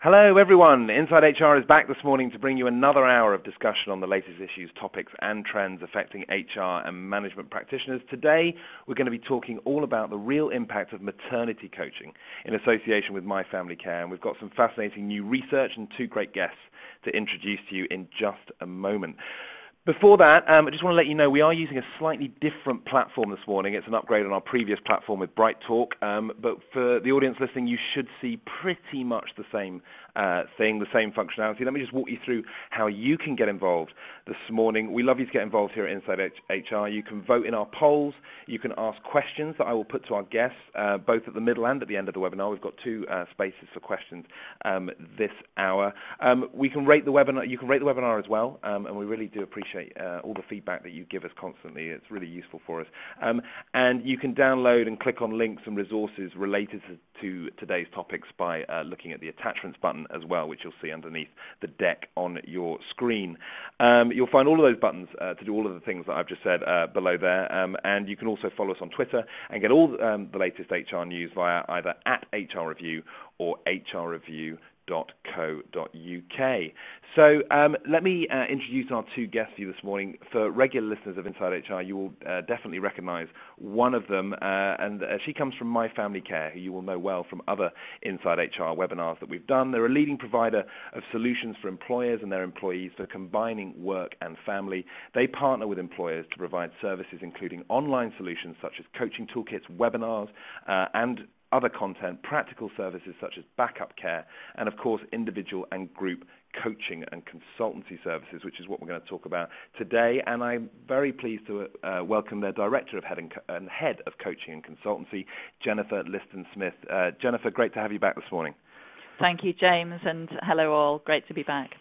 Hello everyone, Inside HR is back this morning to bring you another hour of discussion on the latest issues, topics and trends affecting HR and management practitioners. Today we're going to be talking all about the real impact of maternity coaching in association with My Family Care and we've got some fascinating new research and two great guests to introduce to you in just a moment. Before that, um, I just want to let you know we are using a slightly different platform this morning. It's an upgrade on our previous platform with BrightTalk, um, but for the audience listening, you should see pretty much the same uh, thing, the same functionality. Let me just walk you through how you can get involved this morning. We love you to get involved here at Inside HR. You can vote in our polls. You can ask questions that I will put to our guests, uh, both at the middle and at the end of the webinar. We've got two uh, spaces for questions um, this hour. Um, we can rate the webinar. You can rate the webinar as well, um, and we really do appreciate uh, all the feedback that you give us constantly. It's really useful for us. Um, and you can download and click on links and resources related to, to today's topics by uh, looking at the attachments button as well, which you'll see underneath the deck on your screen. Um, you'll find all of those buttons uh, to do all of the things that I've just said uh, below there, um, and you can also follow us on Twitter and get all um, the latest HR news via either at HR Review or HR Review www.co.uk. So um, let me uh, introduce our two guests for you this morning. For regular listeners of Inside HR, you will uh, definitely recognise one of them, uh, and uh, she comes from My Family Care, who you will know well from other Inside HR webinars that we've done. They're a leading provider of solutions for employers and their employees for combining work and family. They partner with employers to provide services including online solutions such as coaching toolkits, webinars, uh, and other content, practical services such as backup care, and of course individual and group coaching and consultancy services, which is what we're going to talk about today. And I'm very pleased to uh, welcome their Director of Head, and, and, Head of Coaching and Consultancy, Jennifer Liston-Smith. Uh, Jennifer, great to have you back this morning. Thank you, James, and hello all. Great to be back.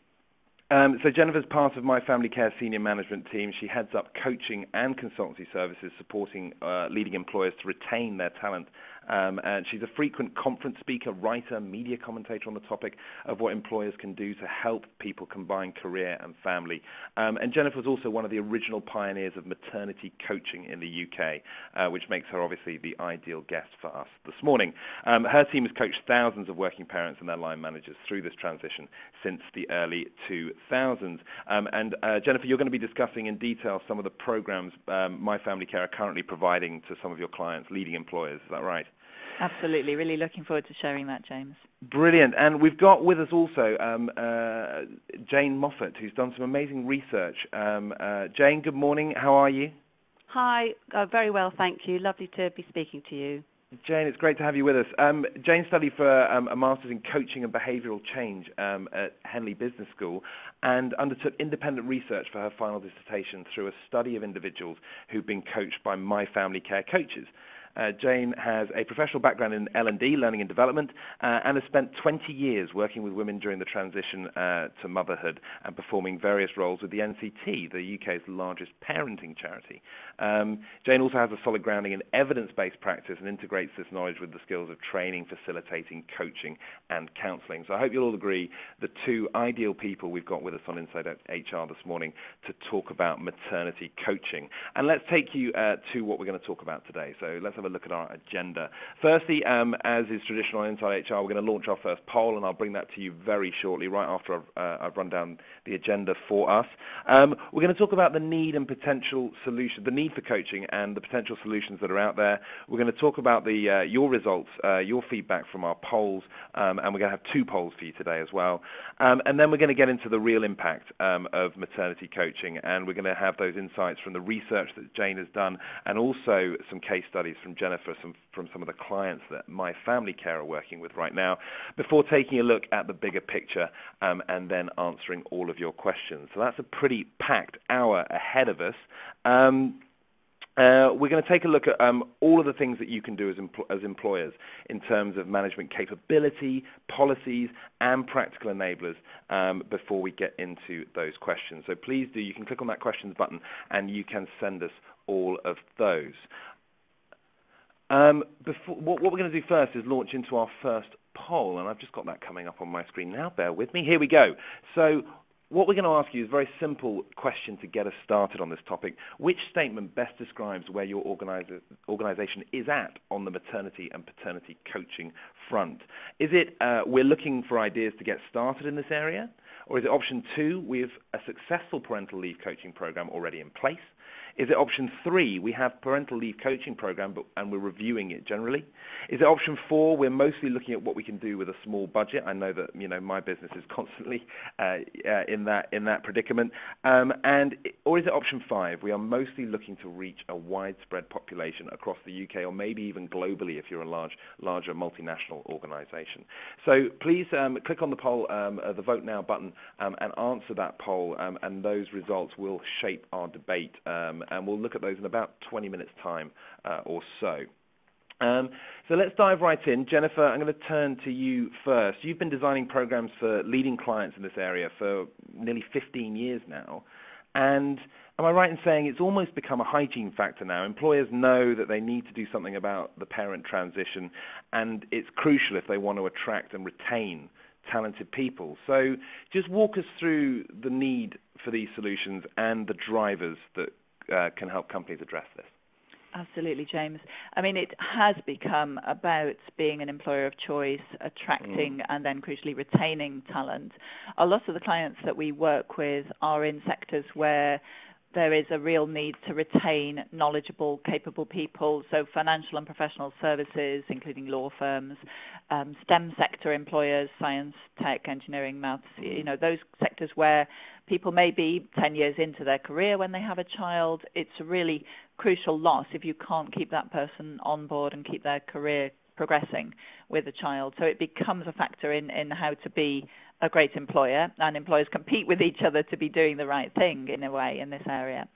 Um, so Jennifer's part of my family care senior management team. She heads up coaching and consultancy services supporting uh, leading employers to retain their talent um, and she's a frequent conference speaker, writer, media commentator on the topic of what employers can do to help people combine career and family. Um, and Jennifer was also one of the original pioneers of maternity coaching in the UK, uh, which makes her obviously the ideal guest for us this morning. Um, her team has coached thousands of working parents and their line managers through this transition since the early 2000s. Um, and uh, Jennifer, you're going to be discussing in detail some of the programs um, My Family Care are currently providing to some of your clients, leading employers. Is that right? Absolutely. Really looking forward to sharing that, James. Brilliant. And we've got with us also um, uh, Jane Moffat, who's done some amazing research. Um, uh, Jane, good morning. How are you? Hi. Uh, very well, thank you. Lovely to be speaking to you. Jane, it's great to have you with us. Um, Jane studied for um, a Master's in Coaching and Behavioural Change um, at Henley Business School and undertook independent research for her final dissertation through a study of individuals who've been coached by My Family Care coaches. Uh, Jane has a professional background in L&D, learning and development, uh, and has spent 20 years working with women during the transition uh, to motherhood and performing various roles with the NCT, the UK's largest parenting charity. Um, Jane also has a solid grounding in evidence-based practice and integrates this knowledge with the skills of training, facilitating, coaching, and counselling. So I hope you'll all agree the two ideal people we've got with us on Inside HR this morning to talk about maternity coaching. And let's take you uh, to what we're going to talk about today. So let's have have a look at our agenda. Firstly, um, as is traditional on Inside HR, we're going to launch our first poll, and I'll bring that to you very shortly, right after I've, uh, I've run down the agenda for us. Um, we're going to talk about the need and potential solution, the need for coaching and the potential solutions that are out there. We're going to talk about the uh, your results, uh, your feedback from our polls, um, and we're going to have two polls for you today as well. Um, and then we're going to get into the real impact um, of maternity coaching, and we're going to have those insights from the research that Jane has done, and also some case studies from Jennifer some, from some of the clients that my family care are working with right now before taking a look at the bigger picture um, and then answering all of your questions. So that's a pretty packed hour ahead of us. Um, uh, we're going to take a look at um, all of the things that you can do as, empl as, employers in terms of management capability, policies, and practical enablers um, before we get into those questions. So please do, you can click on that questions button and you can send us all of those. Um, before, what, what, we're going to do first is launch into our first poll, and I've just got that coming up on my screen now. Bear with me. Here we go. So what we're going to ask you is a very simple question to get us started on this topic. Which statement best describes where your organization is at on the maternity and paternity coaching front? Is it uh, we're looking for ideas to get started in this area? Or is it option two, we have a successful parental leave coaching program already in place? Is it option three, we have parental leave coaching program but, and we're reviewing it generally? Is it option four, we're mostly looking at what we can do with a small budget? I know that you know my business is constantly uh, uh, in that in that predicament. Um, and or is it option five, we are mostly looking to reach a widespread population across the UK or maybe even globally if you're a large larger multinational organisation. So please um, click on the poll, um, uh, the vote now button, um, and answer that poll, um, and those results will shape our debate um, and we'll look at those in about 20 minutes time uh, or so. Um, so let's dive right in. Jennifer, I'm going to turn to you first. You've been designing programs for leading clients in this area for nearly 15 years now. And am I right in saying it's almost become a hygiene factor now? Employers know that they need to do something about the parent transition, and it's crucial if they want to attract and retain talented people. So just walk us through the need for these solutions and the drivers that uh, can help companies address this. Absolutely, James. I mean, it has become about being an employer of choice, attracting mm. and then crucially retaining talent. A lot of the clients that we work with are in sectors where there is a real need to retain knowledgeable, capable people. So financial and professional services, including law firms, um, STEM sector employers, science, tech, engineering, maths, you know, those sectors where people may be 10 years into their career when they have a child. It's a really crucial loss if you can't keep that person on board and keep their career progressing with a child. So it becomes a factor in, in how to be a great employer and employers compete with each other to be doing the right thing in a way in this area.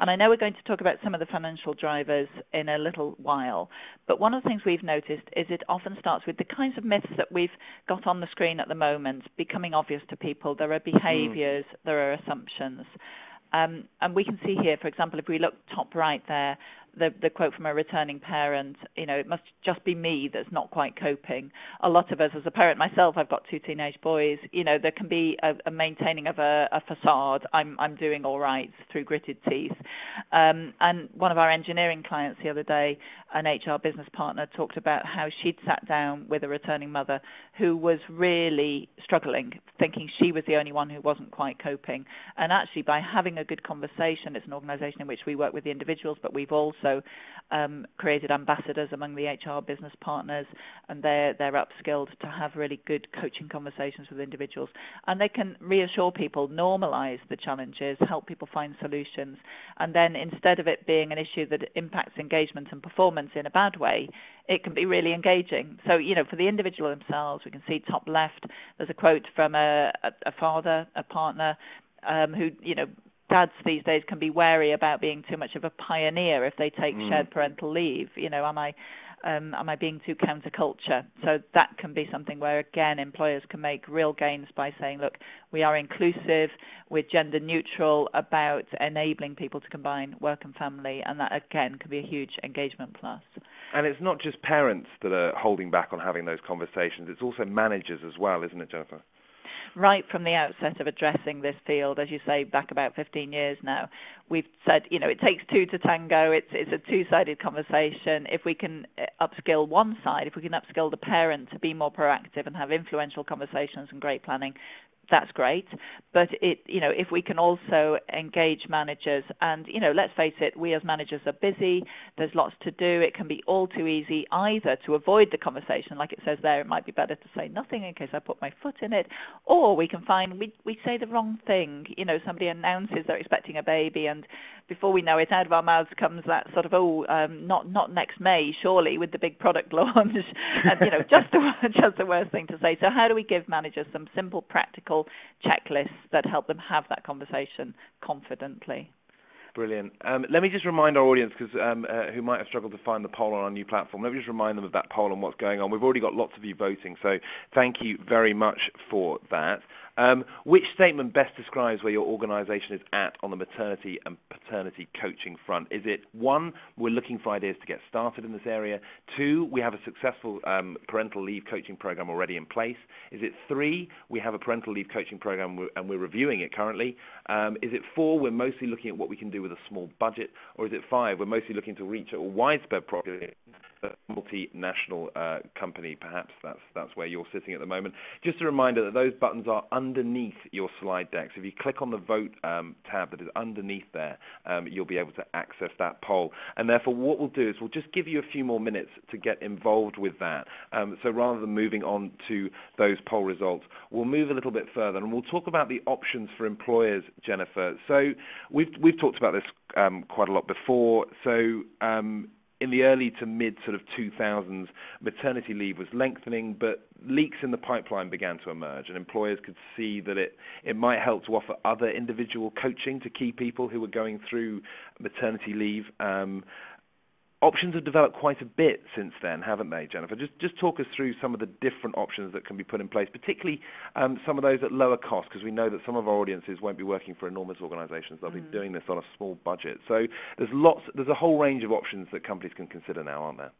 And I know we're going to talk about some of the financial drivers in a little while, but one of the things we've noticed is it often starts with the kinds of myths that we've got on the screen at the moment becoming obvious to people. There are behaviors, mm. there are assumptions. Um, and we can see here, for example, if we look top right there, the, the quote from a returning parent, you know, it must just be me that's not quite coping. A lot of us, as a parent myself, I've got two teenage boys, you know, there can be a, a maintaining of a, a, facade. I'm, I'm doing all right through gritted teeth. Um, and one of our engineering clients the other day, an HR business partner, talked about how she'd sat down with a returning mother who was really struggling, thinking she was the only one who wasn't quite coping. And actually, by having a good conversation, it's an organization in which we work with the individuals, but we've also also um, created ambassadors among the HR business partners, and they're, they're upskilled to have really good coaching conversations with individuals. And they can reassure people, normalize the challenges, help people find solutions, and then instead of it being an issue that impacts engagement and performance in a bad way, it can be really engaging. So, you know, for the individual themselves, we can see top left, there's a quote from a, a, a father, a partner, um, who, you know, dads these days can be wary about being too much of a pioneer if they take mm. shared parental leave. You know, am I um, am I being too counterculture? So that can be something where, again, employers can make real gains by saying, look, we are inclusive, we're gender neutral about enabling people to combine work and family, and that, again, can be a huge engagement plus. And it's not just parents that are holding back on having those conversations, it's also managers as well, isn't it, Jennifer? Right from the outset of addressing this field, as you say, back about 15 years now, we've said, you know, it takes two to tango. It's, it's a two-sided conversation. If we can uh, upskill one side, if we can upskill the parent to be more proactive and have influential conversations and great planning, that's great. But it, you know, if we can also engage managers, and you know, let's face it, we as managers are busy. There's lots to do. It can be all too easy either to avoid the conversation, like it says there. It might be better to say nothing in case I put my foot in it, or we can find we we say the wrong thing. You know, somebody announces they're expecting a baby, and before we know it, out of our mouths comes that sort of oh, um, not not next May, surely, with the big product launch, and you know, just the just the worst thing to say. So how do we give managers some simple, practical checklists that help them have that conversation confidently? Brilliant. Um, let me just remind our audience, because um, uh, who might have struggled to find the poll on our new platform, let me just remind them of that poll and what's going on. We've already got lots of you voting, so thank you very much for that. Um, which statement best describes where your organisation is at on the maternity and paternity coaching front? Is it one, we're looking for ideas to get started in this area? Two, we have a successful um, parental leave coaching program already in place? Is it three, we have a parental leave coaching program and we're reviewing it currently? Um, is it four, we're mostly looking at what we can do with a small budget? Or is it five, we're mostly looking to reach a widespread population a multinational uh, company, perhaps that's that's where you're sitting at the moment. Just a reminder that those buttons are underneath your slide deck. So if you click on the vote um, tab that is underneath there, um, you'll be able to access that poll. And therefore, what we'll do is we'll just give you a few more minutes to get involved with that. Um, so rather than moving on to those poll results, we'll move a little bit further and we'll talk about the options for employers, Jennifer. So we've we've talked about this um, quite a lot before. So um, in the early to mid sort of 2000s, maternity leave was lengthening, but leaks in the pipeline began to emerge, and employers could see that it, it might help to offer other individual coaching to key people who were going through maternity leave. Um, options have developed quite a bit since then, haven't they, Jennifer? Just just talk us through some of the different options that can be put in place, particularly um, some of those at lower cost, because we know that some of our audiences won't be working for enormous organisations; they'll mm. be doing this on a small budget. So there's lots, there's a whole range of options that companies can consider now, aren't there?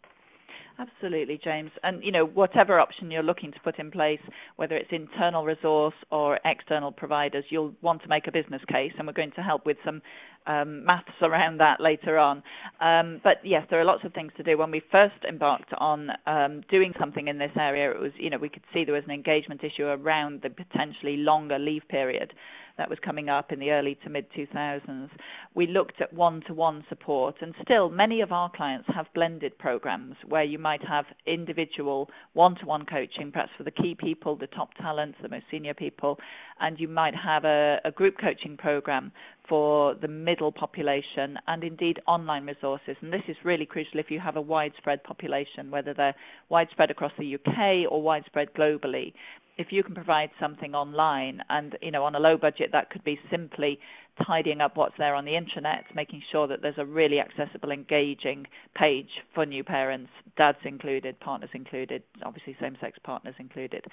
Absolutely, James. And you know, whatever option you're looking to put in place, whether it's internal resource or external providers, you'll want to make a business case, and we're going to help with some um, maths around that later on. Um, but yes, there are lots of things to do. When we first embarked on um, doing something in this area, it was you know we could see there was an engagement issue around the potentially longer leave period that was coming up in the early to mid-2000s, we looked at one-to-one support. And still, many of our clients have blended programs where you might have individual one-to-one coaching, perhaps for the key people, the top talents, the most senior people, and you might have a, a group coaching program for the middle population and indeed online resources. And this is really crucial if you have a widespread population, whether they're widespread across the UK or widespread globally if you can provide something online and, you know, on a low budget, that could be simply tidying up what's there on the intranet, making sure that there's a really accessible, engaging page for new parents, dads included, partners included, obviously same-sex partners included.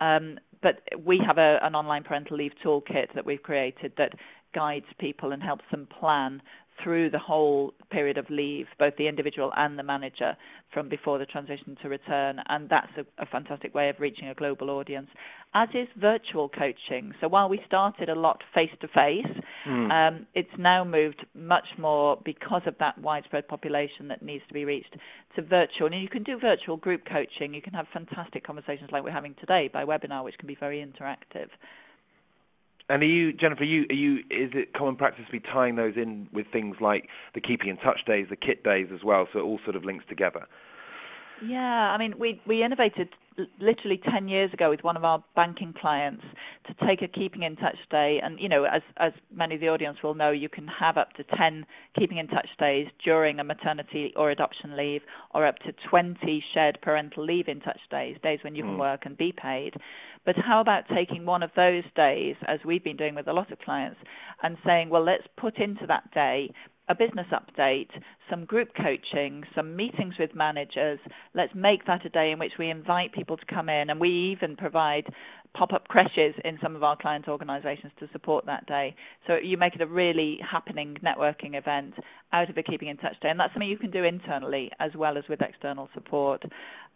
Um, but we have a, an online parental leave toolkit that we've created that guides people and helps them plan through the whole period of leave, both the individual and the manager, from before the transition to return. And that's a, a fantastic way of reaching a global audience, as is virtual coaching. So while we started a lot face-to-face, mm. um, it's now moved much more because of that widespread population that needs to be reached to virtual. And you can do virtual group coaching. You can have fantastic conversations like we're having today by webinar, which can be very interactive. And are you, Jennifer, are you, are you, is it common practice to be tying those in with things like the Keeping in Touch days, the KIT days as well, so it all sort of links together? Yeah, I mean, we, we innovated literally 10 years ago with one of our banking clients to take a keeping in touch day and you know as as many of the audience will know you can have up to 10 keeping in touch days during a maternity or adoption leave or up to 20 shared parental leave in touch days days when you mm. can work and be paid but how about taking one of those days, as we've been doing with a lot of clients, and saying, well, let's put into that day a business update, some group coaching, some meetings with managers. Let's make that a day in which we invite people to come in and we even provide pop-up creches in some of our clients' organizations to support that day. So you make it a really happening networking event out of a Keeping in Touch Day. And that's something you can do internally as well as with external support.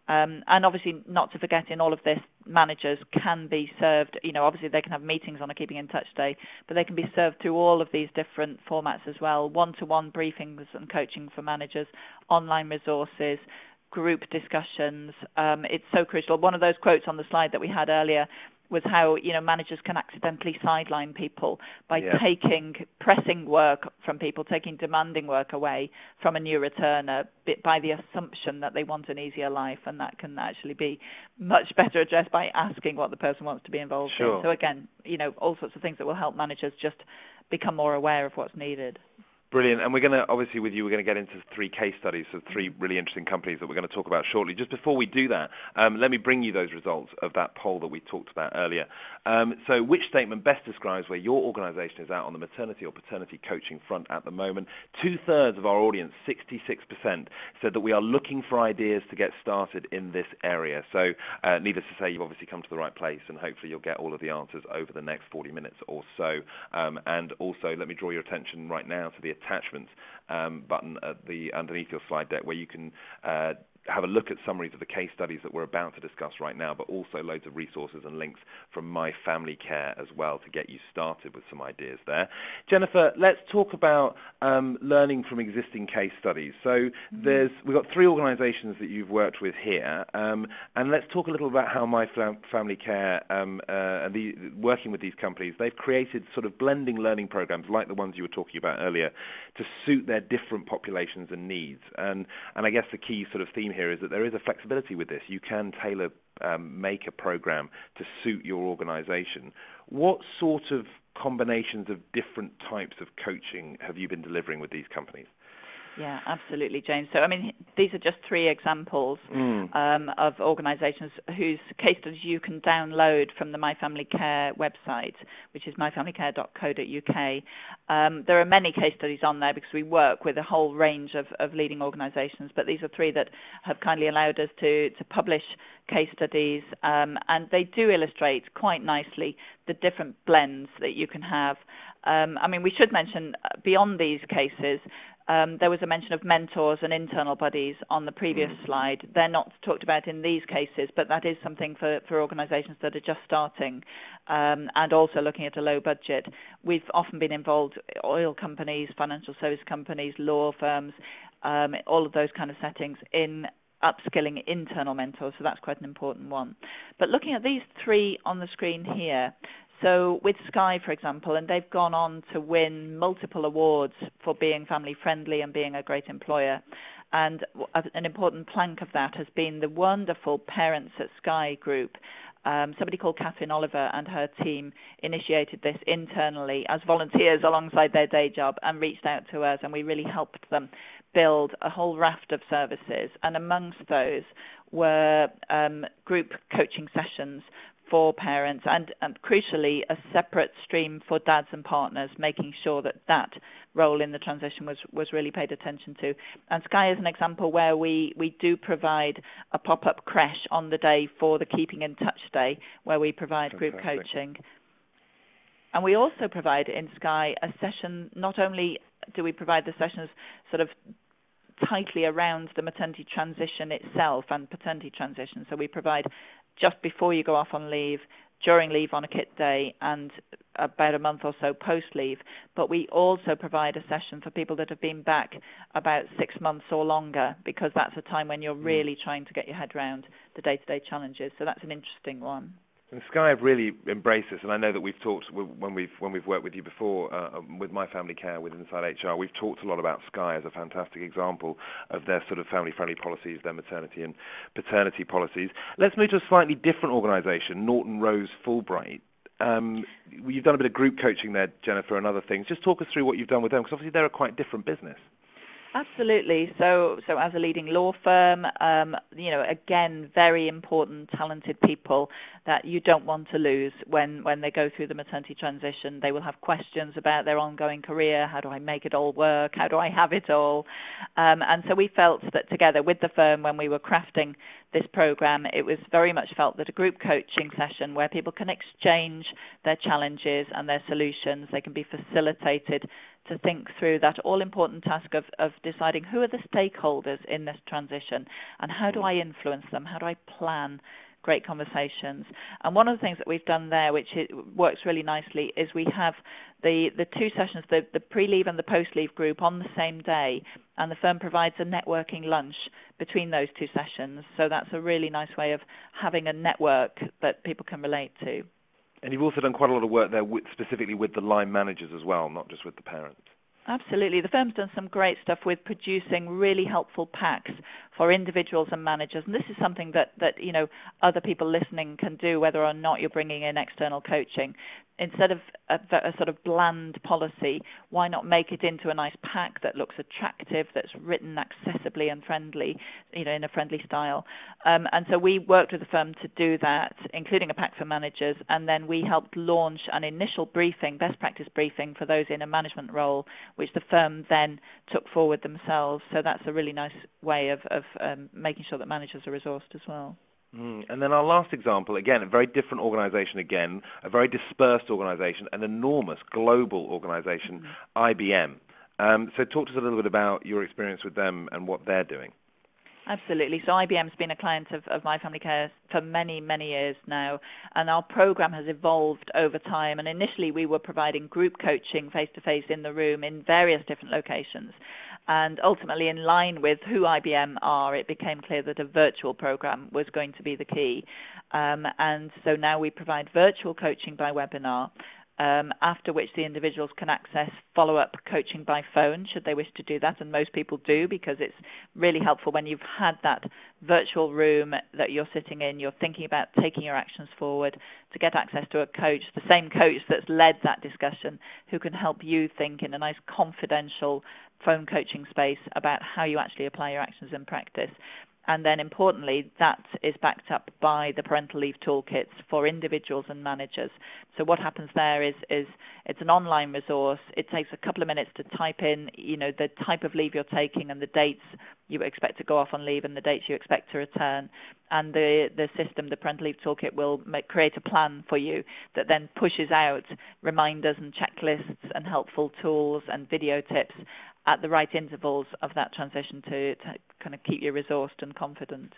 Um, and obviously, not to forget, in all of this, managers can be served. You know, obviously they can have meetings on a Keeping in Touch Day, but they can be served through all of these different formats as well. One-to-one briefings and coaching for managers, online resources, group discussions. Um, it's so crucial. One of those quotes on the slide that we had earlier was how you know managers can accidentally sideline people by yeah. taking pressing work from people, taking demanding work away from a new returner by the assumption that they want an easier life, and that can actually be much better addressed by asking what the person wants to be involved sure. in. So again, you know, all sorts of things that will help managers just become more aware of what's needed. Brilliant. And we're going to, obviously with you, we're going to get into three case studies of three really interesting companies that we're going to talk about shortly. Just before we do that, um, let me bring you those results of that poll that we talked about earlier. Um, so which statement best describes where your organisation is out on the maternity or paternity coaching front at the moment? Two-thirds of our audience, 66%, said that we are looking for ideas to get started in this area. So uh, needless to say, you've obviously come to the right place and hopefully you'll get all of the answers over the next 40 minutes or so. Um, and also, let me draw your attention right now to the attachments um, button at the underneath your slide deck where you can uh, have a look at summaries of the case studies that we're about to discuss right now, but also loads of resources and links from My Family Care as well to get you started with some ideas there. Jennifer, let's talk about um, learning from existing case studies. So mm-hmm. there's we've got three organisations that you've worked with here, um, and let's talk a little about how My Family Care um, uh, and the, working with these companies, they've created sort of blending learning programs like the ones you were talking about earlier to suit their different populations and needs. And and I guess the key sort of theme here here is that there is a flexibility with this. You can tailor, um, make a program to suit your organization. What sort of combinations of different types of coaching have you been delivering with these companies? Yeah, absolutely, James. So, I mean, these are just three examples mm. um, of organisations whose case studies you can download from the My Family Care website, which is myfamilycare.co.uk. Um, there are many case studies on there because we work with a whole range of, of leading organisations, but these are three that have kindly allowed us to, to publish case studies, um, and they do illustrate quite nicely the different blends that you can have. Um, I mean, we should mention uh, beyond these cases, um, there was a mention of mentors and internal buddies on the previous mm. slide. They're not talked about in these cases, but that is something for, for organisations that are just starting um, and also looking at a low budget. We've often been involved, oil companies, financial service companies, law firms, um, all of those kind of settings in upskilling internal mentors, so that's quite an important one. But looking at these three on the screen here, so with Sky, for example, and they've gone on to win multiple awards for being family friendly and being a great employer. And an important plank of that has been the wonderful Parents at Sky group. Um, somebody called Catherine Oliver and her team initiated this internally as volunteers alongside their day job and reached out to us and we really helped them build a whole raft of services and amongst those were um, group coaching sessions for parents and, and, crucially a separate stream for dads and partners, making sure that that role in the transition was, was really paid attention to. And Sky is an example where we, we do provide a pop-up creche on the day for the Keeping in Touch Day, where we provide Fantastic. group coaching. And we also provide in Sky a session, not only do we provide the sessions sort of tightly around the maternity transition itself and paternity transition. So we provide just before you go off on leave, during leave on a kit day, and about a month or so post-leave. But we also provide a session for people that have been back about six months or longer, because that's a time when you're mm. really trying to get your head around the day-to-day challenges. So that's an interesting one. And Sky have really embraced this, and I know that we've talked when we've when we've worked with you before uh, um, with My Family Care with Inside HR. We've talked a lot about Sky as a fantastic example of their sort of family-friendly policies, their maternity and paternity policies. Let's move to a slightly different organisation, Norton Rose Fulbright. Um, you've done a bit of group coaching there, Jennifer, and other things. Just talk us through what you've done with them, because obviously they're a quite different business. Absolutely. So, so as a leading law firm, um, you know, again, very important, talented people that you don't want to lose when, when they go through the maternity transition. They will have questions about their ongoing career. How do I make it all work? How do I have it all? Um, and so we felt that together with the firm, when we were crafting this program, it was very much felt that a group coaching session where people can exchange their challenges and their solutions, they can be facilitated to think through that all-important task of, of deciding who are the stakeholders in this transition and how do mm. I influence them, how do I plan great conversations. And one of the things that we've done there, which works really nicely, is we have the, the two sessions, the, the pre-leave and the post-leave group on the same day, and the firm provides a networking lunch between those two sessions. So that's a really nice way of having a network that people can relate to. And you've also done quite a lot of work there with, specifically with the line managers as well, not just with the parents. Absolutely. The firm's done some great stuff with producing really helpful packs for individuals and managers. And this is something that, that you know, other people listening can do whether or not you're bringing in external coaching. Instead of a, a, sort of bland policy, why not make it into a nice pack that looks attractive, that's written accessibly and friendly, you know, in a friendly style. Um, and so we worked with the firm to do that, including a pack for managers, and then we helped launch an initial briefing, best practice briefing for those in a management role, which the firm then took forward themselves. So that's a really nice way of, of um, making sure that managers are resourced as well. Mm. And then our last example, again, a very different organization again, a very dispersed organization, an enormous global organization, mm. IBM. Um, so talk to us a little bit about your experience with them and what they're doing. Absolutely. So IBM's been a client of, of My Family Care for many, many years now, and our program has evolved over time. And initially we were providing group coaching face-to-face in the room in various different locations. And ultimately, in line with who IBM are, it became clear that a virtual program was going to be the key. Um, and so now we provide virtual coaching by webinar, um, after which the individuals can access follow-up coaching by phone should they wish to do that, and most people do because it's really helpful when you've had that virtual room that you're sitting in, you're thinking about taking your actions forward to get access to a coach, the same coach that's led that discussion, who can help you think in a nice confidential phone coaching space about how you actually apply your actions in practice. And then importantly, that is backed up by the parental leave toolkits for individuals and managers. So what happens there is, is it's an online resource. It takes a couple of minutes to type in, you know, the type of leave you're taking and the dates you expect to go off on leave and the dates you expect to return. And the, the system, the parental leave toolkit, will make, create a plan for you that then pushes out reminders and checklists and helpful tools and video tips at the right intervals of that transition to, to kind of keep you resourced and confident.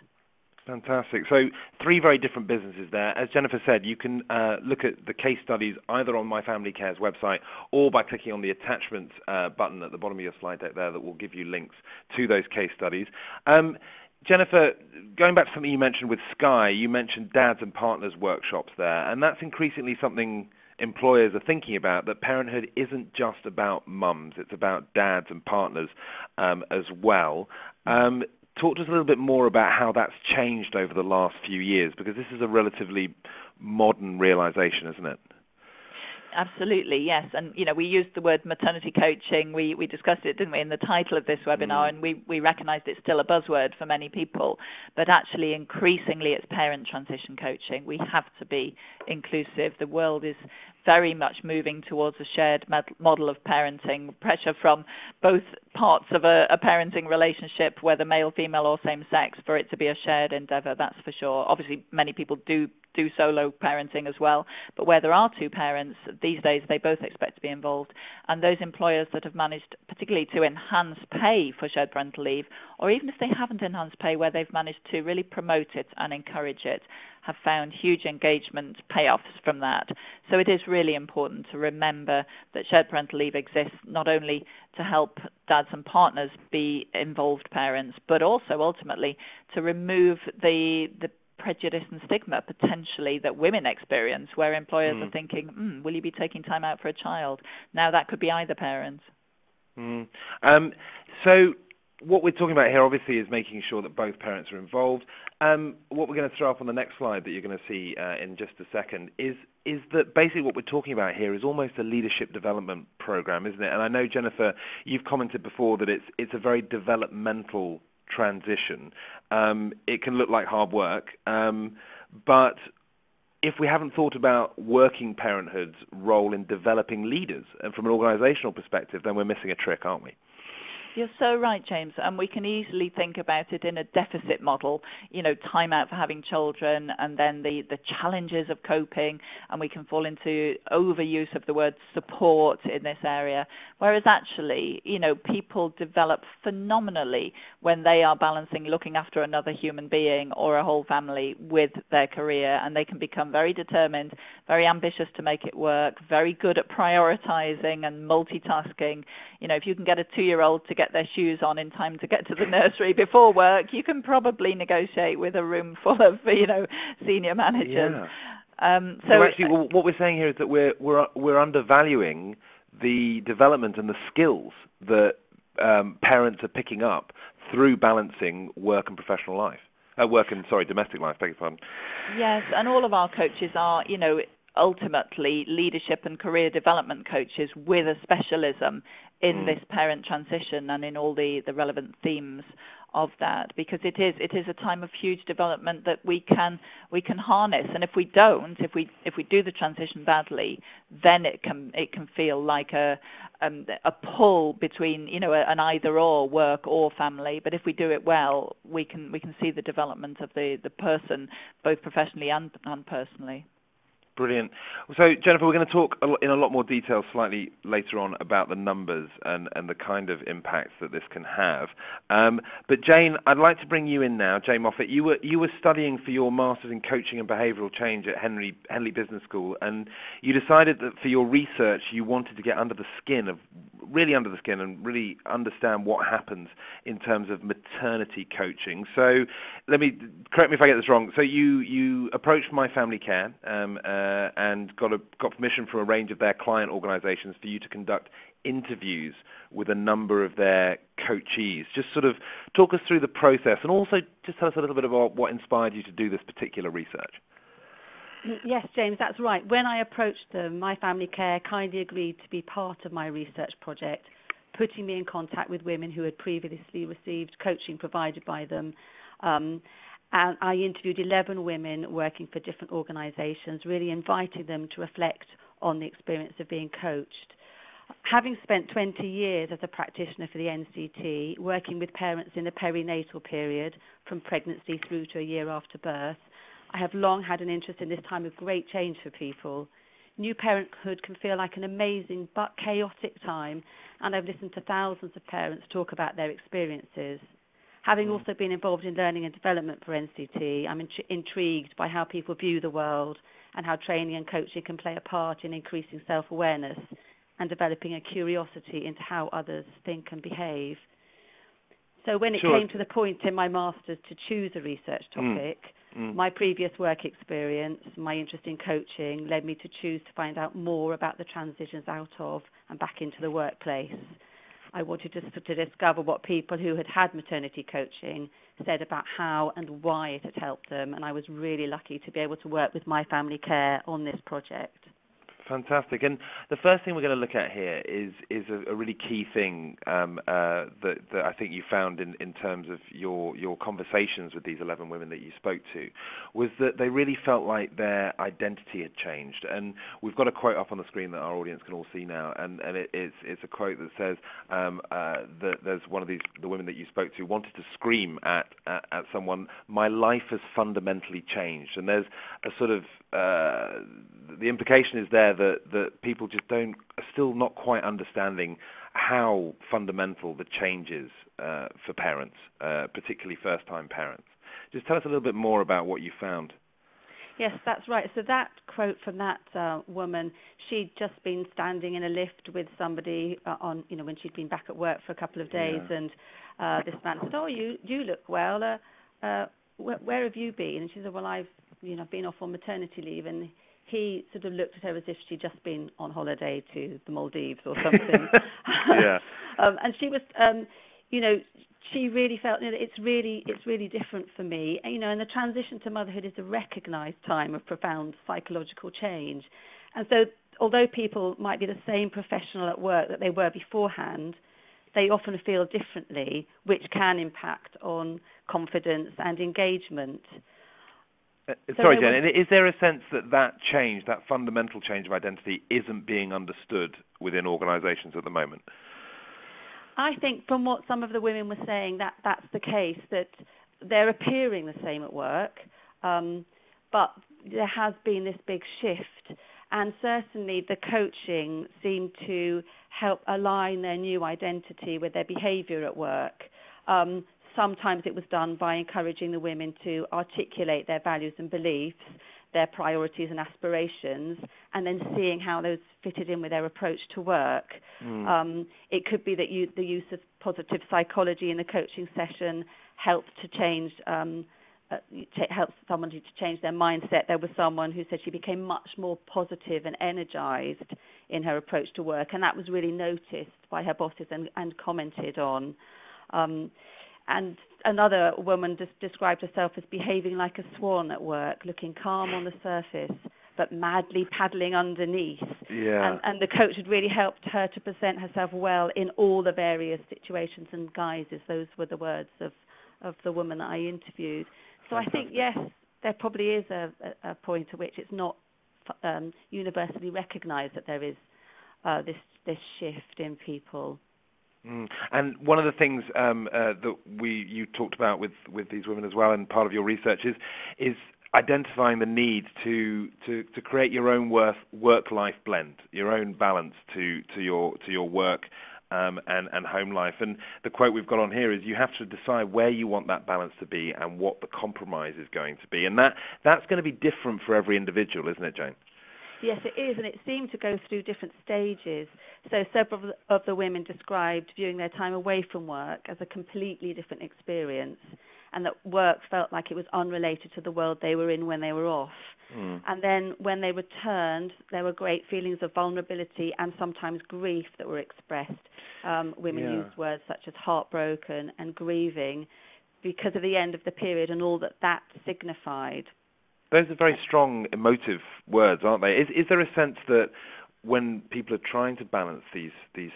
Fantastic. So three very different businesses there. As Jennifer said, you can uh, look at the case studies either on My Family Care's website or by clicking on the attachments uh, button at the bottom of your slide deck there that will give you links to those case studies. Um, Jennifer, going back to something you mentioned with Sky, you mentioned dads and partners workshops there, and that's increasingly something employers are thinking about that parenthood isn't just about mums, it's about dads and partners um, as well. Um, talk to us a little bit more about how that's changed over the last few years, because this is a relatively modern realization, isn't it? Absolutely, yes. And, you know, we used the word maternity coaching. We, we discussed it, didn't we, in the title of this webinar, mm. and we, we recognized it's still a buzzword for many people. But actually, increasingly, it's parent transition coaching. We have to be inclusive. The world is very much moving towards a shared model of parenting, pressure from both parts of a, a, parenting relationship, whether male, female, or same sex, for it to be a shared endeavor, that's for sure. Obviously, many people do do solo parenting as well. But where there are two parents, these days they both expect to be involved. And those employers that have managed particularly to enhance pay for shared parental leave, or even if they haven't enhanced pay, where they've managed to really promote it and encourage it, have found huge engagement payoffs from that. So it is really important to remember that shared parental leave exists not only to help dads and partners be involved parents, but also ultimately to remove the, the prejudice and stigma potentially that women experience where employers mm. are thinking, mm, will you be taking time out for a child? Now that could be either parent. Mm. Um, so what we're talking about here obviously is making sure that both parents are involved. Um, what we're going to throw up on the next slide that you're going to see uh, in just a second is is that basically what we're talking about here is almost a leadership development program, isn't it? And I know Jennifer, you've commented before that it's it's a very developmental transition. Um, it can look like hard work, um, but if we haven't thought about working parenthood's role in developing leaders, and from an organizational perspective, then we're missing a trick, aren't we? You're so right, James. And we can easily think about it in a deficit model, you know, time out for having children and then the, the challenges of coping. And we can fall into overuse of the word support in this area. Whereas actually, you know, people develop phenomenally when they are balancing looking after another human being or a whole family with their career. And they can become very determined, very ambitious to make it work, very good at prioritizing and multitasking. You know, if you can get a two-year-old to get get their shoes on in time to get to the nursery before work, you can probably negotiate with a room full of, you know, senior managers. Yeah. Um, so, so, actually, what we're saying here is that we're we're we're undervaluing the development and the skills that um, parents are picking up through balancing work and professional life. Uh, work and sorry, domestic life. Beg your pardon. Yes, and all of our coaches are, you know, ultimately leadership and career development coaches with a specialism in mm. this parent transition and in all the, the relevant themes of that because it is it is a time of huge development that we can we can harness. And if we don't if we if we do the transition badly then it can it can feel like a um, a pull between you know an either or work or family. But if we do it well we can we can see the development of the the person both professionally and, and personally Brilliant. So, Jennifer, we're going to talk in a lot more detail slightly later on about the numbers and, and the kind of impacts that this can have. Um, but Jane, I'd like to bring you in now. Jane Moffat, you were you were studying for your Masters in Coaching and Behavioural Change at Henry Henley Business School, and you decided that for your research you wanted to get under the skin of really under the skin and really understand what happens in terms of maternity coaching. So let me, correct me if I get this wrong. So you, you approached My Family Care um, uh, and got, a, got permission from a range of their client organizations for you to conduct interviews with a number of their coachees. Just sort of talk us through the process and also just tell us a little bit about what inspired you to do this particular research. Yes, James, that's right. When I approached them, My Family Care kindly agreed to be part of my research project, putting me in contact with women who had previously received coaching provided by them. Um, and I interviewed 11 women working for different organisations, really inviting them to reflect on the experience of being coached. Having spent 20 years as a practitioner for the NCT, working with parents in the perinatal period, from pregnancy through to a year after birth, I have long had an interest in this time of great change for people. New parenthood can feel like an amazing but chaotic time, and I've listened to thousands of parents talk about their experiences. Having mm. also been involved in learning and development for NCT, I'm int- intrigued by how people view the world and how training and coaching can play a part in increasing self-awareness and developing a curiosity into how others think and behave. So when it sure. came to the point in my master's to choose a research mm. topic, mm. Mm. My previous work experience, my interest in coaching led me to choose to find out more about the transitions out of and back into the workplace. I wanted to, to discover what people who had had maternity coaching said about how and why it had helped them, and I was really lucky to be able to work with My Family Care on this project. Fantastic. And the first thing we're going to look at here is is a, a really key thing um, uh, that, that I think you found in, in terms of your your conversations with these 11 women that you spoke to, was that they really felt like their identity had changed. And we've got a quote up on the screen that our audience can all see now, and, and it, it's it's a quote that says um, uh, that there's one of these the women that you spoke to wanted to scream at, at at someone, my life has fundamentally changed. And there's a sort of uh, the implication is there that, that people just don't are still not quite understanding how fundamental the change is uh, for parents, uh, particularly first-time parents. Just tell us a little bit more about what you found. Yes, that's right. So that quote from that uh, woman, she'd just been standing in a lift with somebody uh, on, you know, when she'd been back at work for a couple of days, yeah. and uh, this man said, "Oh, you you look well. Uh, uh, wh- where have you been?" And she said, "Well, I've you know been off on maternity leave." And he sort of looked at her as if she'd just been on holiday to the Maldives or something. yeah. um, and she was, um, you know, she really felt you know, it's really it's really different for me. And, you know, and the transition to motherhood is a recognised time of profound psychological change. And so, although people might be the same professional at work that they were beforehand, they often feel differently, which can impact on confidence and engagement. Uh, sorry, Jen, is there a sense that that change, that fundamental change of identity, isn't being understood within organisations at the moment? I think from what some of the women were saying, that that's the case, that they're appearing the same at work, um, but there has been this big shift. And certainly the coaching seemed to help align their new identity with their behaviour at work. Um, sometimes it was done by encouraging the women to articulate their values and beliefs, their priorities and aspirations, and then seeing how those fitted in with their approach to work. Mm. Um, it could be that you, the use of positive psychology in the coaching session helped to change um, uh, helps someone to change their mindset. There was someone who said she became much more positive and energized in her approach to work, and that was really noticed by her bosses and, and commented on. Um, and another woman just described herself as behaving like a swan at work, looking calm on the surface, but madly paddling underneath. Yeah. And, and the coach had really helped her to present herself well in all the various situations and guises. Those were the words of, of the woman that I interviewed. So I think, yes, there probably is a, a, a point at which it's not um, universally recognised that there is uh, this, this shift in people. Mm. And one of the things um, uh, that we you talked about with, with these women as well, and part of your research is is identifying the need to to, to create your own work work life blend, your own balance to to your to your work um, and and home life. And the quote we've got on here is you have to decide where you want that balance to be and what the compromise is going to be. And that that's going to be different for every individual, isn't it, Jane? Yes, it is, and it seemed to go through different stages. So several of the women described viewing their time away from work as a completely different experience and that work felt like it was unrelated to the world they were in when they were off. Mm. And then when they returned, there were great feelings of vulnerability and sometimes grief that were expressed. Um, women yeah. used words such as heartbroken and grieving because of the end of the period and all that that signified. Those are very strong emotive words, aren't they? Is, is there a sense that when people are trying to balance these these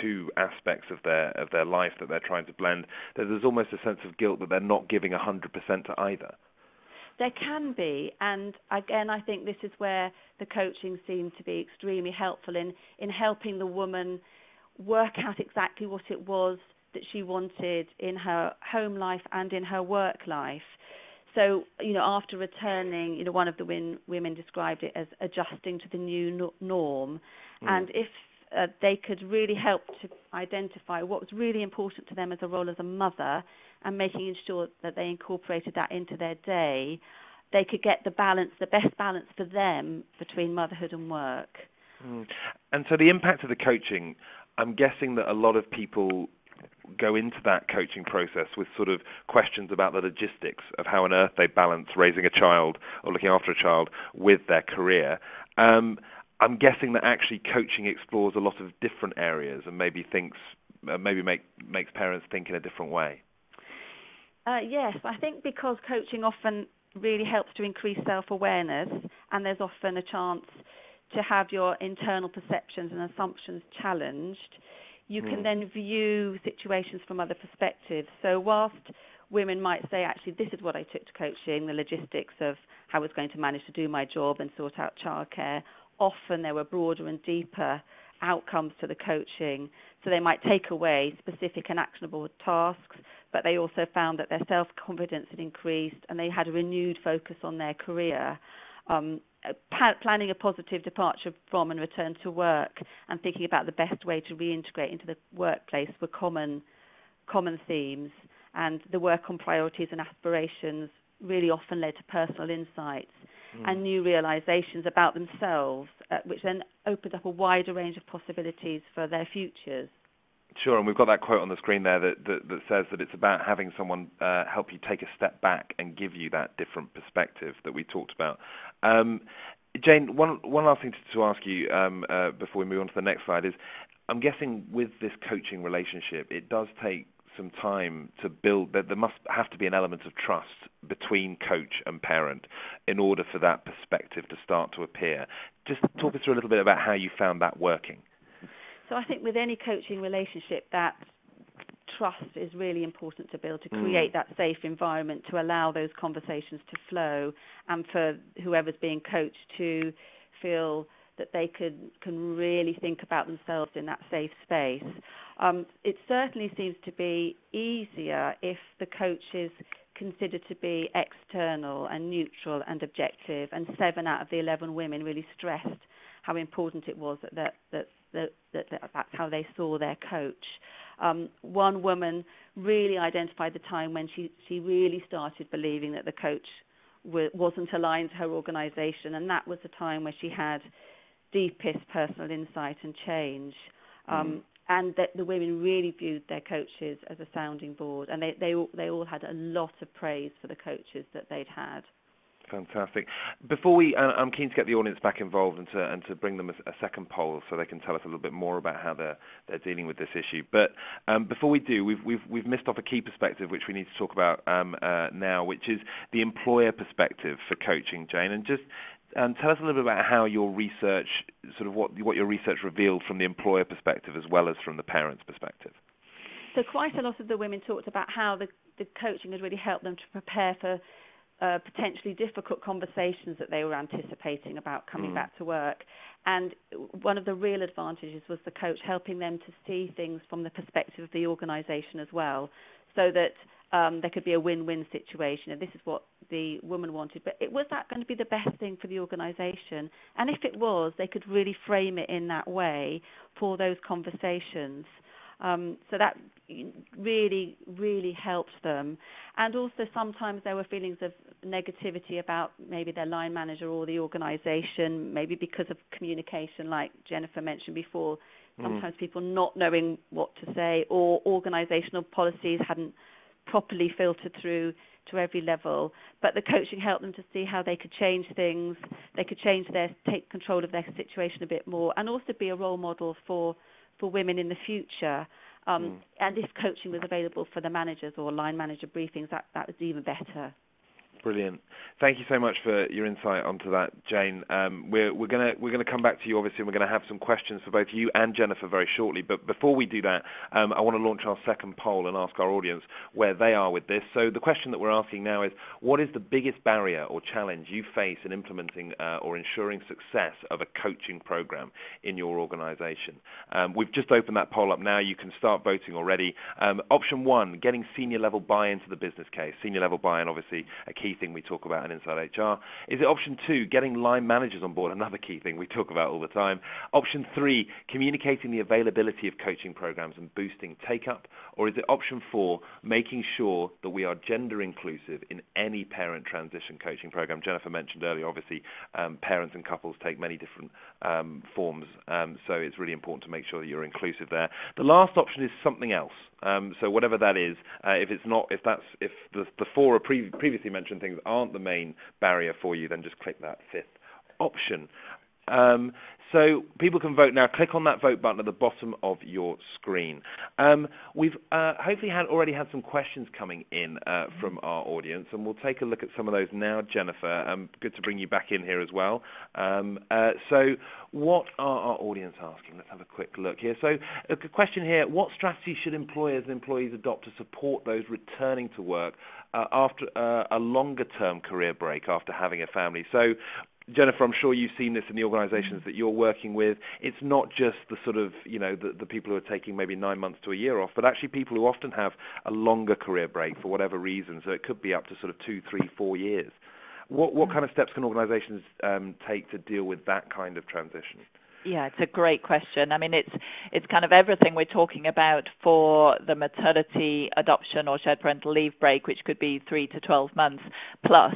two aspects of their of their life that they're trying to blend, that there's almost a sense of guilt that they're not giving 100% to either. There can be, and again, I think this is where the coaching seemed to be extremely helpful in, in helping the woman work out exactly what it was that she wanted in her home life and in her work life. So, you know, after returning, you know, one of the win- women described it as adjusting to the new no- norm. Mm. And if uh, they could really help to identify what was really important to them as a role as a mother and making sure that they incorporated that into their day, they could get the balance, the best balance for them between motherhood and work. Mm. And so the impact of the coaching, I'm guessing that a lot of people go into that coaching process with sort of questions about the logistics of how on earth they balance raising a child or looking after a child with their career. Um, I'm guessing that actually coaching explores a lot of different areas and maybe thinks, uh, maybe make, makes parents think in a different way. Uh, yes, I think because coaching often really helps to increase self-awareness and there's often a chance to have your internal perceptions and assumptions challenged, you mm. can hmm. then view situations from other perspectives. So whilst women might say, actually, this is what I took to coaching, the logistics of how I was going to manage to do my job and sort out childcare, often there were broader and deeper outcomes to the coaching. So they might take away specific and actionable tasks, but they also found that their self-confidence had increased and they had a renewed focus on their career. Um, planning a positive departure from and return to work and thinking about the best way to reintegrate into the workplace were common, common themes. And the work on priorities and aspirations really often led to personal insights mm. and new realizations about themselves, uh, which then opened up a wider range of possibilities for their futures. Sure, and we've got that quote on the screen there that, that, that says that it's about having someone uh, help you take a step back and give you that different perspective that we talked about. Um, Jane, one, one last thing to, to ask you um, uh, before we move on to the next slide is, I'm guessing with this coaching relationship, it does take some time to build, that there must have to be an element of trust between coach and parent in order for that perspective to start to appear. Just talk us through a little bit about how you found that working. So I think with any coaching relationship that trust is really important to build to mm. create mm. that safe environment to allow those conversations to flow and for whoever's being coached to feel that they could, can really think about themselves in that safe space. Um, it certainly seems to be easier if the coach is considered to be external and neutral and objective, and seven out of the 11 women really stressed how important it was that, that, that, that, that, that that's how they saw their coach. Um, one woman really identified the time when she, she really started believing that the coach w- wasn't aligned to her organisation, and that was the time where she had deepest personal insight and change. Um, mm. And that the women really viewed their coaches as a sounding board, and they, they, all, they all had a lot of praise for the coaches that they'd had. Fantastic. Before we, I'm keen to get the audience back involved and to, and to bring them a, a, second poll so they can tell us a little bit more about how they're, they're dealing with this issue. But um, before we do, we've, we've, we've missed off a key perspective which we need to talk about um, uh, now, which is the employer perspective for coaching, Jane. And just um, tell us a little bit about how your research, sort of what, what your research revealed from the employer perspective as well as from the parent's perspective. So quite a lot of the women talked about how the, the coaching had really helped them to prepare for uh, potentially difficult conversations that they were anticipating about coming mm. back to work. And one of the real advantages was the coach helping them to see things from the perspective of the organisation as well, so that um, there could be a win-win situation. And this is what the woman wanted. But it, was that going to be the best thing for the organisation? And if it was, they could really frame it in that way for those conversations. Um, so that really, really helped them. And also sometimes there were feelings of negativity about maybe their line manager or the organisation, maybe because of communication, like Jennifer mentioned before. Mm. Sometimes mm. people not knowing what to say or organisational policies hadn't properly filtered through to every level. But the coaching helped them to see how they could change things, they could change their, take control of their situation a bit more, and also be a role model for, for women in the future. Um, mm. And if coaching was available for the managers or line manager briefings, that, that was even better. Brilliant. Thank you so much for your insight onto that, Jane. Um, we're we're gonna we're gonna come back to you obviously. and We're gonna have some questions for both you and Jennifer very shortly. But before we do that, um, I want to launch our second poll and ask our audience where they are with this. So the question that we're asking now is, what is the biggest barrier or challenge you face in implementing uh, or ensuring success of a coaching program in your organisation? Um, we've just opened that poll up now. You can start voting already. Um, option one: getting senior level buy-in to the business case. Senior level buy-in, obviously, a key thing we talk about in Inside HR. Is it option two, getting line managers on board, another key thing we talk about all the time? Option three, communicating the availability of coaching programs and boosting take-up? Or is it option four, making sure that we are gender inclusive in any parent transition coaching program? Jennifer mentioned earlier, obviously, um, parents and couples take many different um, forms, um, so it's really important to make sure that you're inclusive there. The last option is something else. Um, so whatever that is, uh, if it's not, if that's, if the, the four pre- previously mentioned things aren't the main barrier for you, then just click that fifth option. Um, so people can vote now. Click on that vote button at the bottom of your screen. Um, we've uh, hopefully had already had some questions coming in uh, from our audience, and we'll take a look at some of those now. Jennifer, um, good to bring you back in here as well. Um, uh, so what are our audience asking? Let's have a quick look here. So a question here, what strategies should employers and employees adopt to support those returning to work uh, after uh, a longer-term career break after having a family? So Jennifer, I'm sure you've seen this in the organisations that you're working with. It's not just the sort of, you know, the, the people who are taking maybe nine months to a year off, but actually people who often have a longer career break for whatever reason. So it could be up to sort of two, three, four years. What, what mm. kind of steps can organisations um, take to deal with that kind of transition? Yeah, it's a great question. I mean, it's it's kind of everything we're talking about for the maternity adoption or shared parental leave break, which could be three to 12 months plus.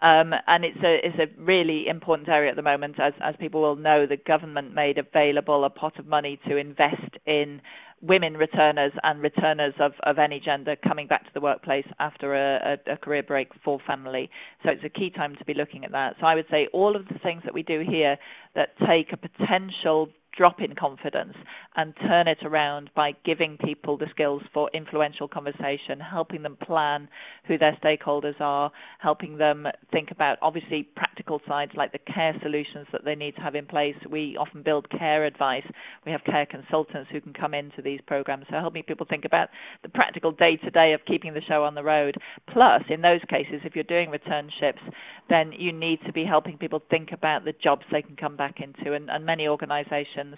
Um, and it's a it's a really important area at the moment. As as people will know, the government made available a pot of money to invest in women returners and returners of, of any gender coming back to the workplace after a, a, a, career break for family. So it's a key time to be looking at that. So I would say all of the things that we do here that take a potential drop in confidence and turn it around by giving people the skills for influential conversation, helping them plan who their stakeholders are, helping them think about obviously practical sides like the care solutions that they need to have in place. We often build care advice. We have care consultants who can come into these programs. So helping people think about the practical day-to-day of keeping the show on the road. Plus, in those cases, if you're doing returnships, then you need to be helping people think about the jobs they can come back into. And, and many organizations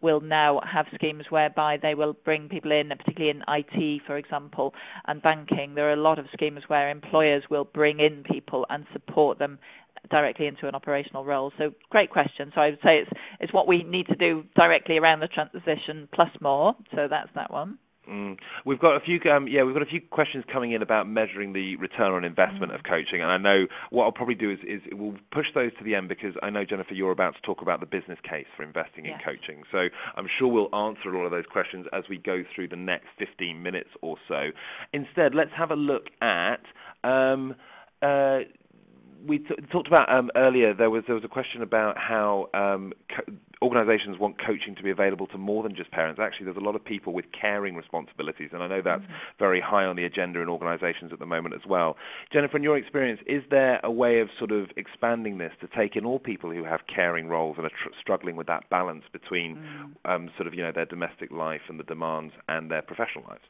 will now have schemes whereby they will bring people in, particularly in IT, for example, and banking. There are a lot of schemes where employers will bring in people and support them directly into an operational role. So great question. So I would say it's, it's what we need to do directly around the transition plus more. So that's that one. Mm. We've got a few, um, yeah, we've got a few questions coming in about measuring the return on investment mm. of coaching, and I know what I'll probably do is, is we'll push those to the end because I know Jennifer, you're about to talk about the business case for investing in coaching. So I'm sure we'll answer all of those questions as we go through the next 15 minutes or so. Instead, let's have a look at. Um, uh, we t- talked about um, earlier. There was there was a question about how um, co- organisations want coaching to be available to more than just parents. Actually, there's a lot of people with caring responsibilities, and I know that's mm-hmm. very high on the agenda in organisations at the moment as well. Jennifer, in your experience, is there a way of sort of expanding this to take in all people who have caring roles and are tr- struggling with that balance between mm. um, sort of you know their domestic life and the demands and their professional lives?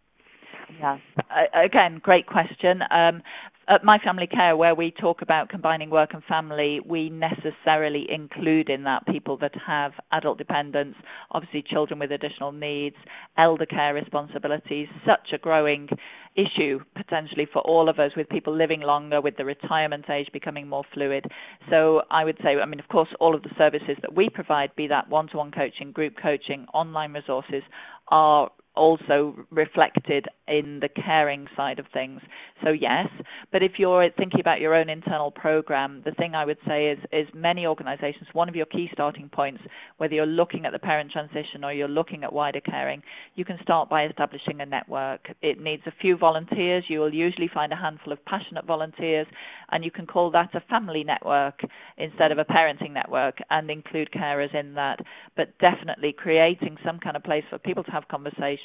Yeah. Uh, again, great question. Um, at My Family Care, where we talk about combining work and family, we necessarily include in that people that have adult dependents, obviously children with additional needs, elder care responsibilities, such a growing issue potentially for all of us with people living longer, with the retirement age becoming more fluid. So I would say, I mean, of course, all of the services that we provide, be that one-to-one coaching, group coaching, online resources, are also reflected in the caring side of things. So yes, but if you're thinking about your own internal program, the thing I would say is, is many organizations, one of your key starting points, whether you're looking at the parent transition or you're looking at wider caring, you can start by establishing a network. It needs a few volunteers. You will usually find a handful of passionate volunteers, and you can call that a family network instead of a parenting network and include carers in that. But definitely creating some kind of place for people to have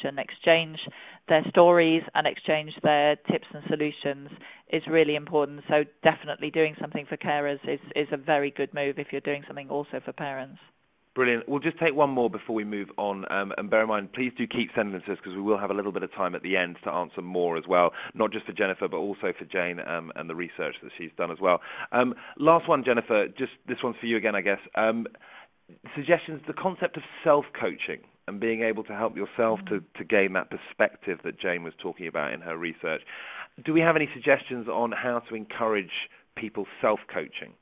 conversation, exchange their stories and exchange their tips and solutions is really important. So definitely doing something for carers is, is a very good move if you're doing something also for parents. Brilliant. We'll just take one more before we move on. Um, and bear in mind, please do keep sending us because we will have a little bit of time at the end to answer more as well, not just for Jennifer, but also for Jane um, and the research that she's done as well. Um, last one, Jennifer, just this one's for you again, I guess. Um, suggestions, the concept of self-coaching and being able to help yourself to, mm. to gain that perspective that Jane was talking about in her research. Do we have any suggestions on how to encourage people self-coaching?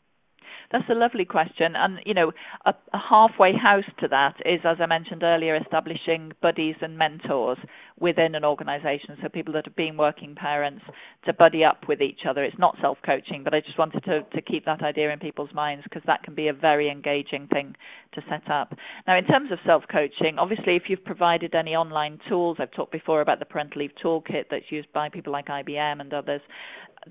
That's a lovely question. And, you know, a, a, halfway house to that is, as I mentioned earlier, establishing buddies and mentors within an organization. So people that have been working parents to buddy up with each other. It's not self-coaching, but I just wanted to, to keep that idea in people's minds because that can be a very engaging thing to set up. Now, in terms of self-coaching, obviously, if you've provided any online tools, I've talked before about the parental leave toolkit that's used by people like IBM and others,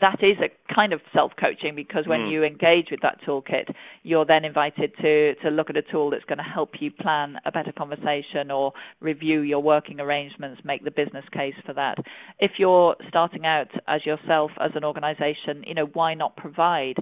that is a kind of self-coaching because when mm. you engage with that toolkit, you're then invited to, to look at a tool that's going to help you plan a better conversation or review your working arrangements, make the business case for that. If you're starting out as yourself as an organization, you know, why not provide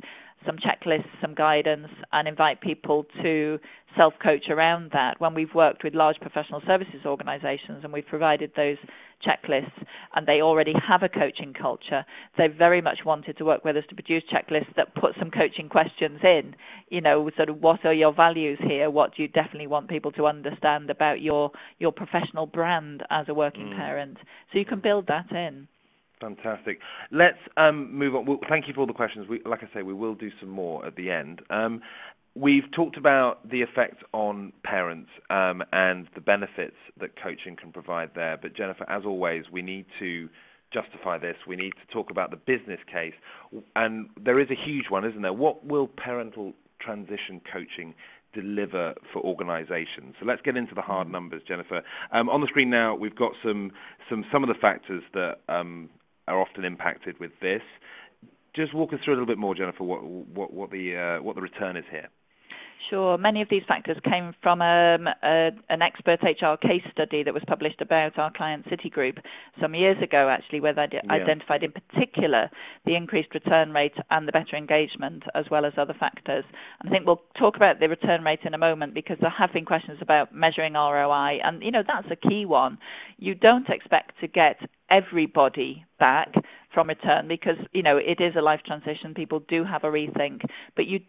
some checklists, some guidance, and invite people to self-coach around that. When we've worked with large professional services organizations and we've provided those checklists and they already have a coaching culture, they very much wanted to work with us to produce checklists that put some coaching questions in. You know, sort of what are your values here? What do you definitely want people to understand about your, your professional brand as a working mm. parent? So you can build that in. Fantastic. Let's um, move on. Well, thank you for all the questions. We, like I say, we will do some more at the end. Um, we've talked about the effect on parents um, and the benefits that coaching can provide there. But Jennifer, as always, we need to justify this. We need to talk about the business case. And there is a huge one, isn't there? What will parental transition coaching deliver for organizations. So let's get into the hard mm. numbers, Jennifer. Um, on the screen now, we've got some, some, some of the factors that um, are often impacted with this. Just walk us through a little bit more, Jennifer, what, what, what, the, uh, what the return is here. Sure. Many of these factors came from um, a, an XpertHR case study that was published about our client Citigroup some years ago, actually, where they yeah. identified in particular the increased return rate and the better engagement, as well as other factors. And I think we'll talk about the return rate in a moment because there have been questions about measuring ROI, and you know that's a key one. You don't expect to get everybody back from return because you know it is a life transition. People do have a rethink. But you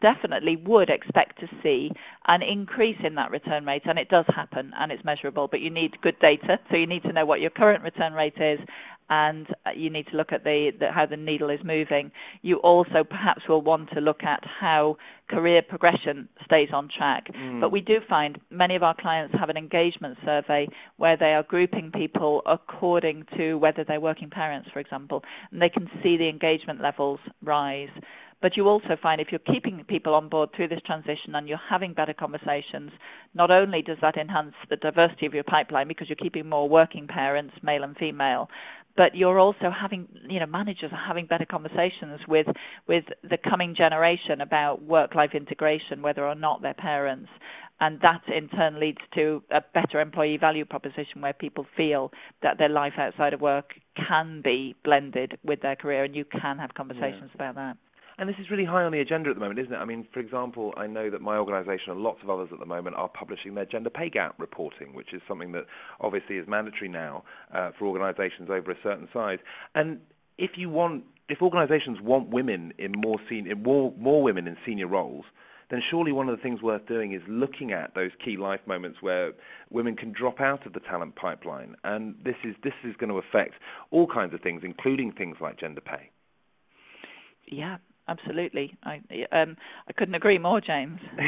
definitely would expect to see an increase in that return rate and it does happen and it's measurable. But you need good data so you need to know what your current return rate is and uh, you need to look at the, the, how the needle is moving. You also perhaps will want to look at how career progression stays on track. Mm. But we do find many of our clients have an engagement survey where they are grouping people according to whether they're working parents, for example, and they can see the engagement levels rise. But you also find if you're keeping people on board through this transition and you're having better conversations, not only does that enhance the diversity of your pipeline because you're keeping more working parents, male and female, but you're also having, you know, managers are having better conversations with, with the coming generation about work-life integration, whether or not they're parents. And that in turn leads to a better employee value proposition where people feel that their life outside of work can be blended with their career and you can have conversations yeah. about that. And this is really high on the agenda at the moment, isn't it? I mean, for example, I know that my organisation and lots of others at the moment are publishing their gender pay gap reporting, which is something that obviously is mandatory now uh, for organisations over a certain size. And if you want, if organisations want women in more senior, more, more women in senior roles, then surely one of the things worth doing is looking at those key life moments where women can drop out of the talent pipeline. And this is, this is going to affect all kinds of things, including things like gender pay. Yeah, absolutely. I um, I couldn't agree more, James.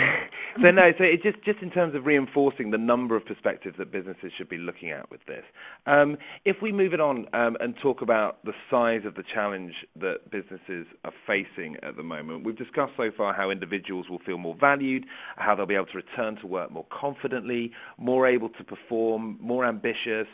so no, so it's just just in terms of reinforcing the number of perspectives that businesses should be looking at with this. Um, if we move it on um, and talk about the size of the challenge that businesses are facing at the moment, we've discussed so far how individuals will feel more valued, how they'll be able to return to work more confidently, more able to perform, more ambitious.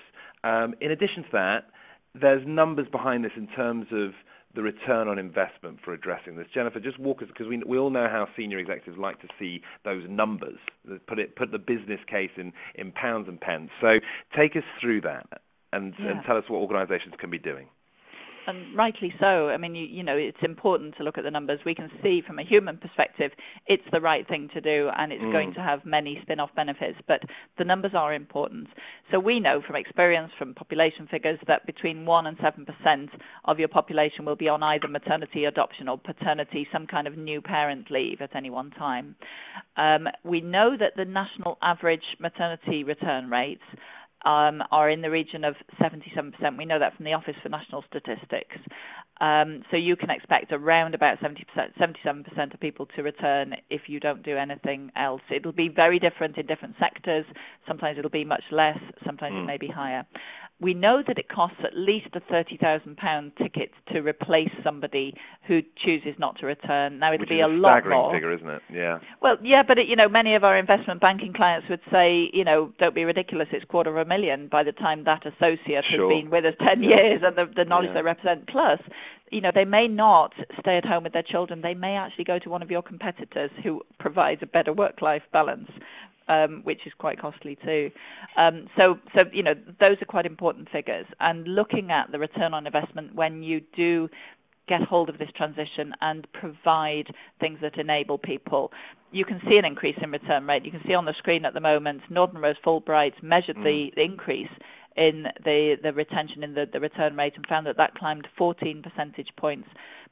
Um, in addition to that, there's numbers behind this in terms of the return on investment for addressing this. Jennifer, just walk us, because we, we all know how senior executives like to see those numbers, put, it, put the business case in, in pounds and pence. So take us through that and, yeah. and tell us what organisations can be doing and rightly so. I mean, you, you, know, it's important to look at the numbers. We can see from a human perspective, it's the right thing to do, and it's mm. going to have many spin-off benefits. But the numbers are important. So we know from experience, from population figures, that between one and seven percent of your population will be on either maternity adoption or paternity, some kind of new parent leave at any one time. Um, we know that the national average maternity return rates um, are in the region of 77%. We know that from the Office for National Statistics. Um, so you can expect around about 70%, 77% of people to return if you don't do anything else. It'll be very different in different sectors. Sometimes it'll be much less. Sometimes mm. it may be higher we know that it costs at least a £30,000 ticket to replace somebody who chooses not to return. Now, it'll Which be a, a lot more. figure, isn't it? Yeah. Well, yeah, but, it, you know, many of our investment banking clients would say, you know, don't be ridiculous, it's quarter of a million by the time that associate sure. has been with us 10 yeah. years and the, the knowledge yeah. they represent. Plus, you know, they may not stay at home with their children. They may actually go to one of your competitors who provides a better work-life balance um, which is quite costly too. Um, so, so you know, those are quite important figures. And looking at the return on investment when you do get hold of this transition and provide things that enable people. You can see an increase in return rate. You can see on the screen at the moment, Norton Rose Fulbright measured mm. the, the increase in the, the retention in the, the return rate and found that that climbed 14 percentage points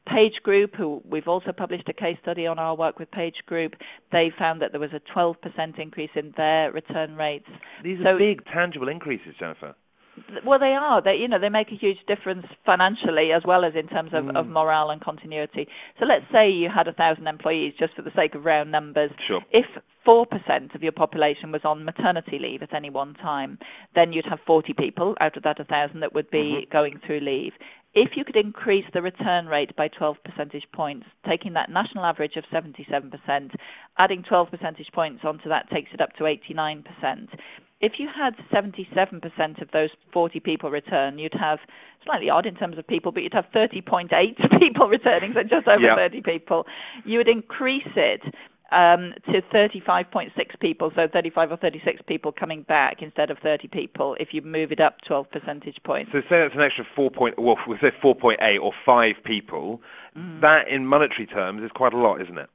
Page Group, who we've also published a case study on our work with Page Group, they found that there was a 12% increase in their return rates. These are big, tangible increases, Jennifer. Well, they are. They, you know, they make a huge difference financially as well as in terms of, mm. of morale and continuity. So let's say you had a thousand employees, just for the sake of round numbers. Sure. If 4% of your population was on maternity leave at any one time, then you'd have 40 people out of that 1,000 that would be mm-hmm. going through leave if you could increase the return rate by 12 percentage points, taking that national average of 77%, adding 12 percentage points onto that takes it up to 89%. If you had 77% of those 40 people return, you'd have, slightly odd in terms of people, but you'd have 30.8 people returning, so just over yep. 30 people. You would increase it um, to 35.6 people, so 35 or 36 people coming back instead of 30 people if you move it up 12 percentage points. So say that's an extra 4 point, well, we say 4.8 or 5 people. Mm. That in monetary terms is quite a lot, isn't it?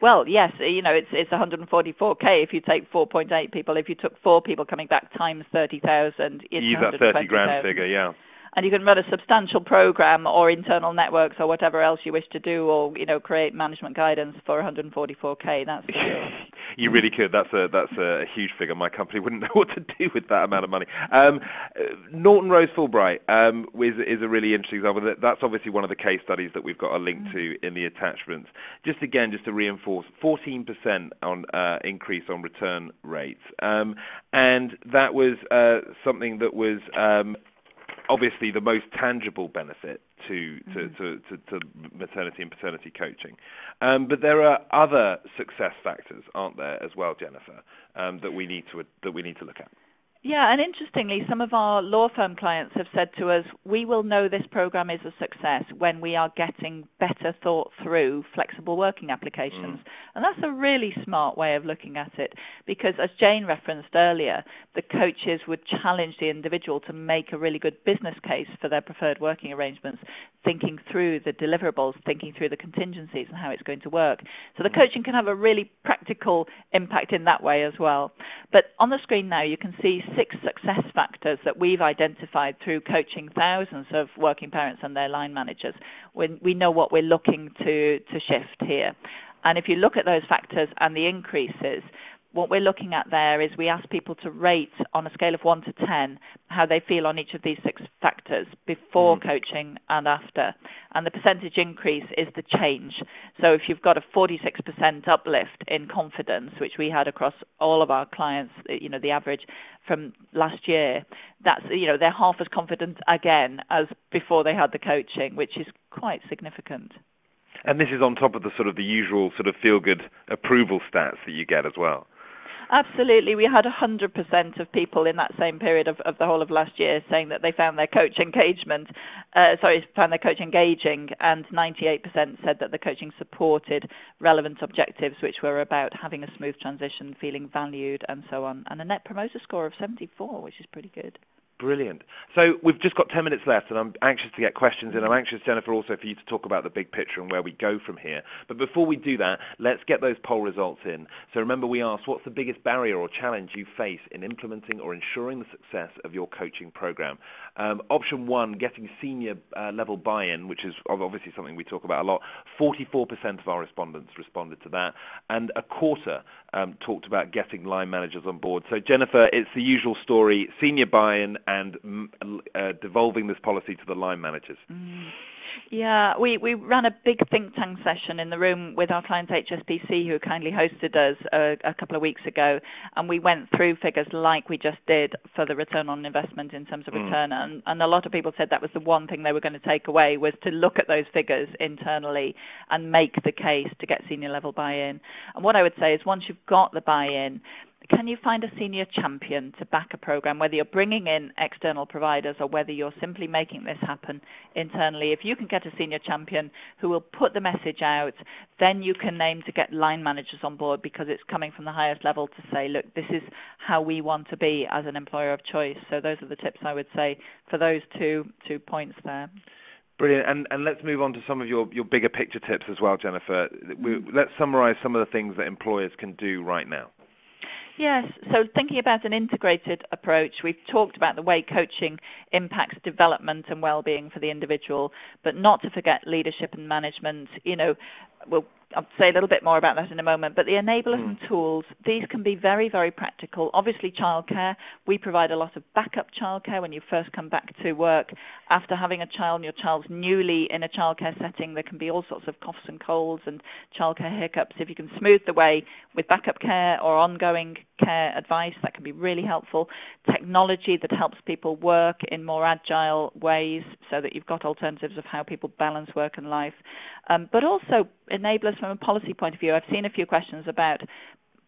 Well, yes, you know, it's it's 144k if you take 4.8 people. If you took four people coming back times 30,000, it's Use that 30 grand figure, yeah and you can run a substantial program or internal networks or whatever else you wish to do or you know create management guidance for 144k that's you really could. That's a that's a huge figure. My company wouldn't know what to do with that amount of money. Um, Norton Rose Fulbright um, is, is a really interesting example. That's obviously one of the case studies that we've got a link mm. to in the attachments. Just again just to reinforce 14% on uh, increase on return rates. Um, and that was uh, something that was um, obviously the most tangible benefit to, to, mm-hmm. to, to, to, maternity and paternity coaching. Um, but there are other success factors, aren't there, as well, Jennifer, um, that we need to that we need to look at. Yeah, and interestingly, some of our law firm clients have said to us, we will know this program is a success when we are getting better thought through flexible working applications. Mm. And that's a really smart way of looking at it because as Jane referenced earlier, the coaches would challenge the individual to make a really good business case for their preferred working arrangements, thinking through the deliverables, thinking through the contingencies and how it's going to work. So the mm. coaching can have a really practical impact in that way as well. But on the screen now you can see six success factors that we've identified through coaching thousands of working parents and their line managers. We know what we're looking to, to shift here. And if you look at those factors and the increases, what we're looking at there is we ask people to rate on a scale of 1 to 10 how they feel on each of these six factors before mm. coaching and after. And the percentage increase is the change. So if you've got a 46% uplift in confidence, which we had across all of our clients, you know, the average from last year, that's, you know, they're half as confident again as before they had the coaching, which is quite significant. And this is on top of the sort of the usual sort of feel-good approval stats that you get as well. Absolutely. We had 100% of people in that same period of, of the whole of last year saying that they found their coach engagement, uh, sorry, found their coach engaging, and 98% said that the coaching supported relevant objectives, which were about having a smooth transition, feeling valued, and so on, and a net promoter score of 74, which is pretty good. Brilliant. So we've just got 10 minutes left and I'm anxious to get questions in. I'm anxious, Jennifer, also for you to talk about the big picture and where we go from here. But before we do that, let's get those poll results in. So remember we asked, what's the biggest barrier or challenge you face in implementing or ensuring the success of your coaching program? Um, option one, getting senior uh, level buy-in, which is obviously something we talk about a lot. 44% of our respondents responded to that. And a quarter um, talked about getting line managers on board. So Jennifer, it's the usual story, senior buy-in and uh, devolving this policy to the line managers. Mm. Yeah, we, we ran a big think tank session in the room with our client HSBC who kindly hosted us a, a, couple of weeks ago and we went through figures like we just did for the return on investment in terms of mm. return and, and a lot of people said that was the one thing they were going to take away was to look at those figures internally and make the case to get senior level buy-in. And what I would say is once you've got the buy-in, can you find a senior champion to back a program, whether you're bringing in external providers or whether you're simply making this happen internally? If you can get a senior champion who will put the message out, then you can aim to get line managers on board because it's coming from the highest level to say, look, this is how we want to be as an employer of choice. So those are the tips I would say for those two, two points there. Brilliant. And, and let's move on to some of your, your bigger picture tips as well, Jennifer. We, let's summarize some of the things that employers can do right now. Yes, so thinking about an integrated approach, we've talked about the way coaching impacts development and well-being for the individual, but not to forget leadership and management. You know, we'll I'll say a little bit more about that in a moment, but the enablers mm. and tools, these can be very, very practical. Obviously, childcare, we provide a lot of backup childcare when you first come back to work. After having a child and your child's newly in a childcare setting, there can be all sorts of coughs and colds and childcare hiccups. If you can smooth the way with backup care or ongoing care advice, that can be really helpful. Technology that helps people work in more agile ways so that you've got alternatives of how people balance work and life. Um, but also enablers from a policy point of view. I've seen a few questions about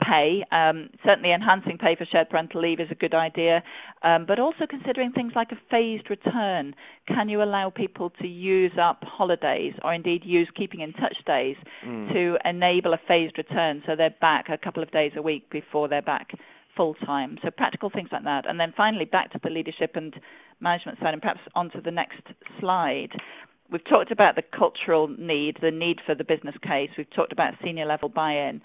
pay. Um, certainly enhancing pay for shared parental leave is a good idea, um, but also considering things like a phased return. Can you allow people to use up holidays or indeed use keeping in touch days mm. to enable a phased return so they're back a couple of days a week before they're back full time? So practical things like that. And then finally back to the leadership and management side and perhaps onto the next slide. We've talked about the cultural need, the need for the business case. We've talked about senior level buy-in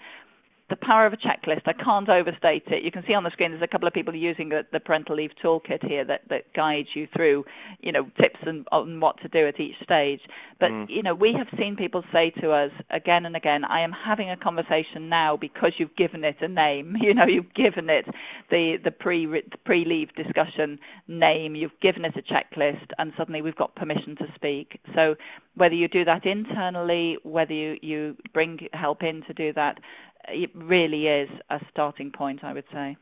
the power of a checklist. I can't overstate it. You can see on the screen there's a couple of people using the, the parental leave toolkit here that, that guides you through, you know, tips and, on what to do at each stage. But, mm. you know, we have seen people say to us again and again, I am having a conversation now because you've given it a name. You know, you've given it the, the pre, pre-leave discussion name, you've given it a checklist, and suddenly we've got permission to speak. So whether you do that internally, whether you, you bring help in to do that, it really is a starting point, I would say.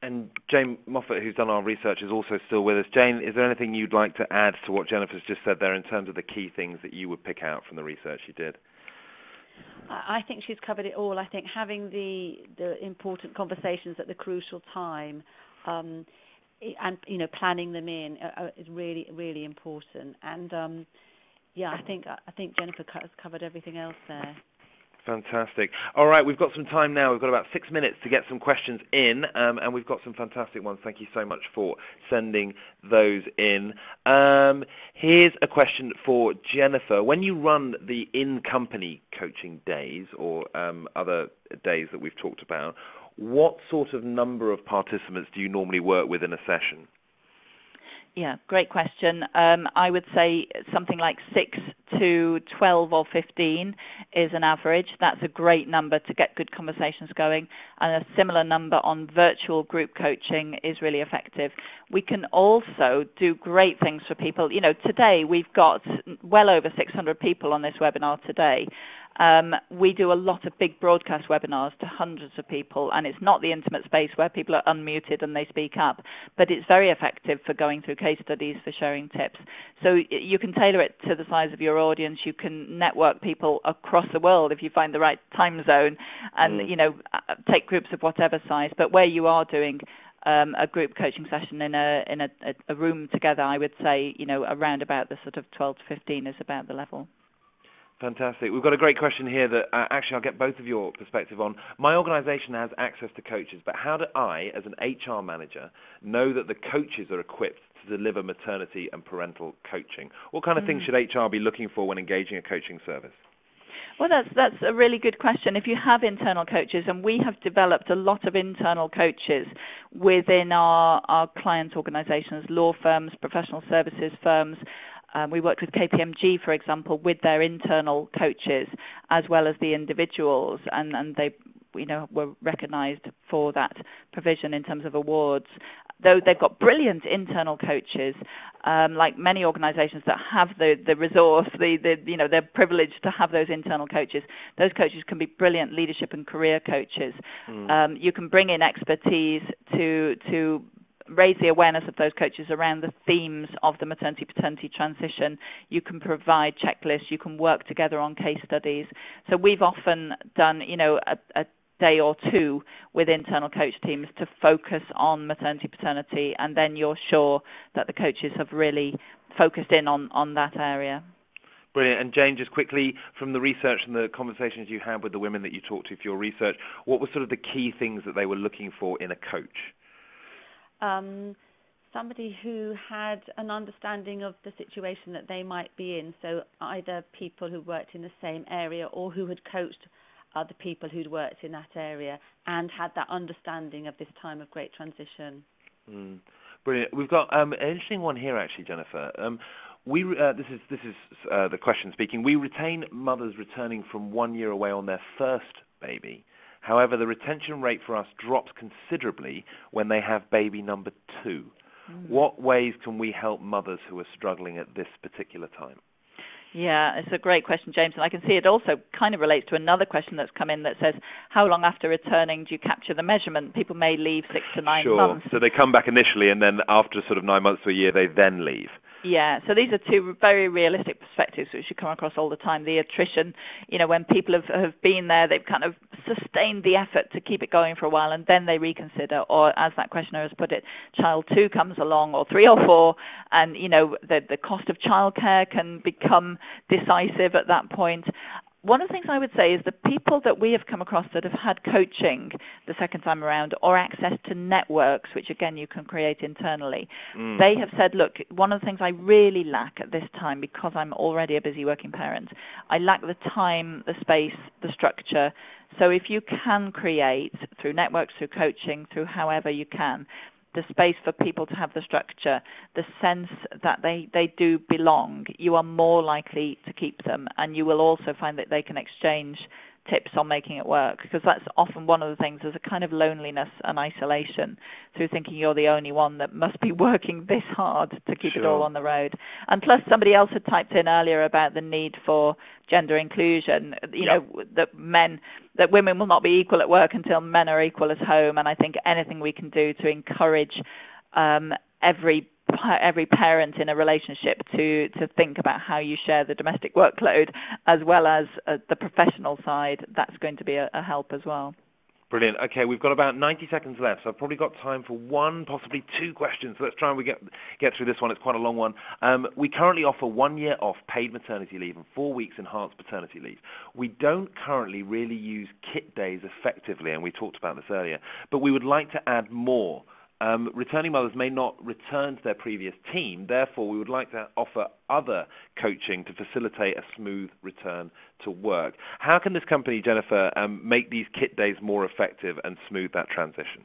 And Jane Moffat, who's done our research, is also still with us. Jane, is there anything you'd like to add to what Jennifer's just said there in terms of the key things that you would pick out from the research you did? I think she's covered it all. I think having the, the important conversations at the crucial time, um, and you know planning them in uh, uh, is really really important. And um, yeah, I think I think Jennifer has covered everything else there. Fantastic. All right, we've got some time now. We've got about six minutes to get some questions in, um, and we've got some fantastic ones. Thank you so much for sending those in. Um, here's a question for Jennifer. When you run the in-company coaching days or um, other days that we've talked about, what sort of number of participants do you normally work with in a session? Yeah, great question. Um, I would say something like 6 to 12 or 15 is an average. That's a great number to get good conversations going. And a similar number on virtual group coaching is really effective. We can also do great things for people. You know, today we've got well over 600 people on this webinar today. Um, we do a lot of big broadcast webinars to hundreds of people, and it's not the intimate space where people are unmuted and they speak up, but it's very effective for going through case studies, for sharing tips. So you can tailor it to the size of your audience. You can network people across the world if you find the right time zone, and mm. you know uh, take groups of whatever size. But where you are doing um, a group coaching session in a in a, a room together, I would say you know around about the sort of 12 to 15 is about the level. Fantastic. We've got a great question here that uh, actually I'll get both of your perspective on. My organisation has access to coaches, but how do I, as an HR manager, know that the coaches are equipped to deliver maternity and parental coaching? What kind of mm. things should HR be looking for when engaging a coaching service? Well, that's that's a really good question. If you have internal coaches, and we have developed a lot of internal coaches within our, our client organizations, law firms, professional services firms, um, we worked with KPMG, for example, with their internal coaches as well as the individuals, and, and they you know, were recognised for that provision in terms of awards. Though they've got brilliant internal coaches, um, like many organisations that have the, the resource, the, the, you know, they're privileged to have those internal coaches. Those coaches can be brilliant leadership and career coaches. Mm. Um, you can bring in expertise to, to raise the awareness of those coaches around the themes of the maternity paternity transition. You can provide checklists. You can work together on case studies. So we've often done, you know, a, a day or two with internal coach teams to focus on maternity paternity, and then you're sure that the coaches have really focused in on, on that area. Brilliant. And Jane, just quickly, from the research and the conversations you had with the women that you talked to for your research, what were sort of the key things that they were looking for in a coach? Um, somebody who had an understanding of the situation that they might be in. So either people who worked in the same area or who had coached other people who'd worked in that area and had that understanding of this time of great transition. Mm. Brilliant. We've got um, an interesting one here, actually, Jennifer. Um, we, uh, this is, this is uh, the question speaking. We retain mothers returning from one year away on their first baby. However, the retention rate for us drops considerably when they have baby number two. Mm. What ways can we help mothers who are struggling at this particular time? Yeah, it's a great question, James, and I can see it also kind of relates to another question that's come in that says, how long after returning do you capture the measurement? People may leave six to nine sure. months. So they come back initially, and then after sort of nine months to a year, they then leave. Yeah, so these are two very realistic perspectives which you come across all the time. The attrition, you know, when people have, have been there, they've kind of sustained the effort to keep it going for a while and then they reconsider. Or as that questioner has put it, child two comes along or three or four and, you know, the, the cost of childcare can become decisive at that point one of the things I would say is the people that we have come across that have had coaching the second time around or access to networks, which again you can create internally, mm. they have said, look, one of the things I really lack at this time because I'm already a busy working parent, I lack the time, the space, the structure. So if you can create through networks, through coaching, through however you can, the space for people to have the structure, the sense that they, they do belong, you are more likely to keep them and you will also find that they can exchange tips on making it work because that's often one of the things there's a kind of loneliness and isolation through thinking you're the only one that must be working this hard to keep sure. it all on the road and plus somebody else had typed in earlier about the need for gender inclusion you yep. know that men that women will not be equal at work until men are equal at home and I think anything we can do to encourage um, every every parent in a relationship to, to think about how you share the domestic workload as well as uh, the professional side, that's going to be a, a help as well. Brilliant. Okay, we've got about 90 seconds left, so I've probably got time for one, possibly two questions. So let's try and we get get through this one. It's quite a long one. Um, we currently offer one year off paid maternity leave and four weeks enhanced paternity leave. We don't currently really use kit days effectively, and we talked about this earlier, but we would like to add more. Um, returning mothers may not return to their previous team. Therefore, we would like to offer other coaching to facilitate a smooth return to work. How can this company, Jennifer, um, make these kit days more effective and smooth that transition?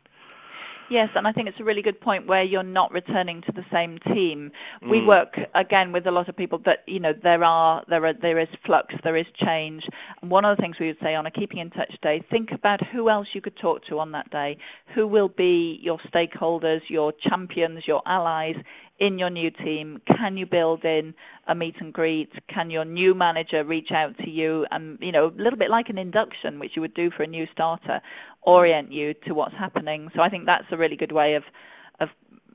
Yes, and I think it's a really good point where you're not returning to the same team. Mm. We work again with a lot of people that you know there are there are there is flux, there is change. And one of the things we would say on a keeping in touch day, think about who else you could talk to on that day. Who will be your stakeholders, your champions, your allies in your new team? Can you build in a meet and greet? Can your new manager reach out to you and, you know, a little bit like an induction, which you would do for a new starter, orient you to what's happening? So I think that's a really good way of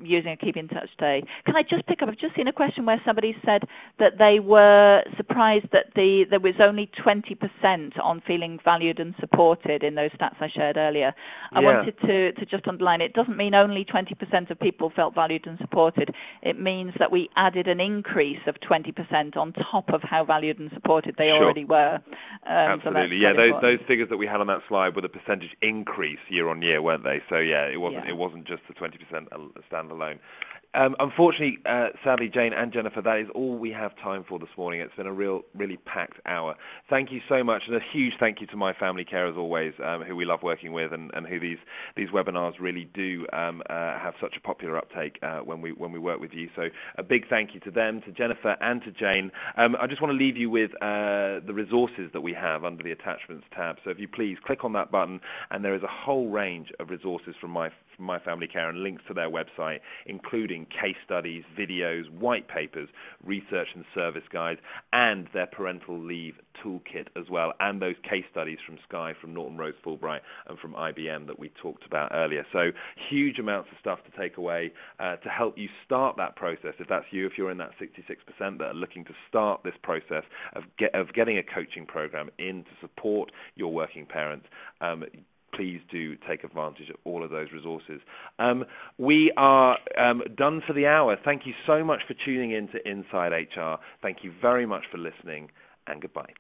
using a keep in touch day. Can I just pick up? I've just seen a question where somebody said that they were surprised that the there was only 20% on feeling valued and supported in those stats I shared earlier. I yeah. wanted to, to just underline it doesn't mean only 20% of people felt valued and supported. It means that we added an increase of 20% on top of how valued and supported they sure. already were. Um, Absolutely. So yeah, those, those figures that we had on that slide were the percentage increase year on year, weren't they? So yeah, it wasn't yeah. it wasn't just the 20% stand standalone. Um, unfortunately, uh, sadly, Jane and Jennifer, that is all we have time for this morning. It's been a real, really packed hour. Thank you so much, and a huge thank you to my family care as always, um, who we love working with, and, and who these these webinars really do um, uh, have such a popular uptake uh, when we when we work with you. So a big thank you to them, to Jennifer, and to Jane. Um, I just want to leave you with uh, the resources that we have under the attachments tab. So if you please click on that button, and there is a whole range of resources from my My Family Care and links to their website, including case studies, videos, white papers, research and service guides, and their parental leave toolkit as well, and those case studies from Sky, from Norton Rose Fulbright, and from IBM that we talked about earlier. So huge amounts of stuff to take away uh, to help you start that process. If that's you, if you're in that 66% that are looking to start this process of, get, of getting a coaching program in to support your working parents, um, please do take advantage of all of those resources. Um, we are um, done for the hour. Thank you so much for tuning in to Inside HR. Thank you very much for listening, and goodbye.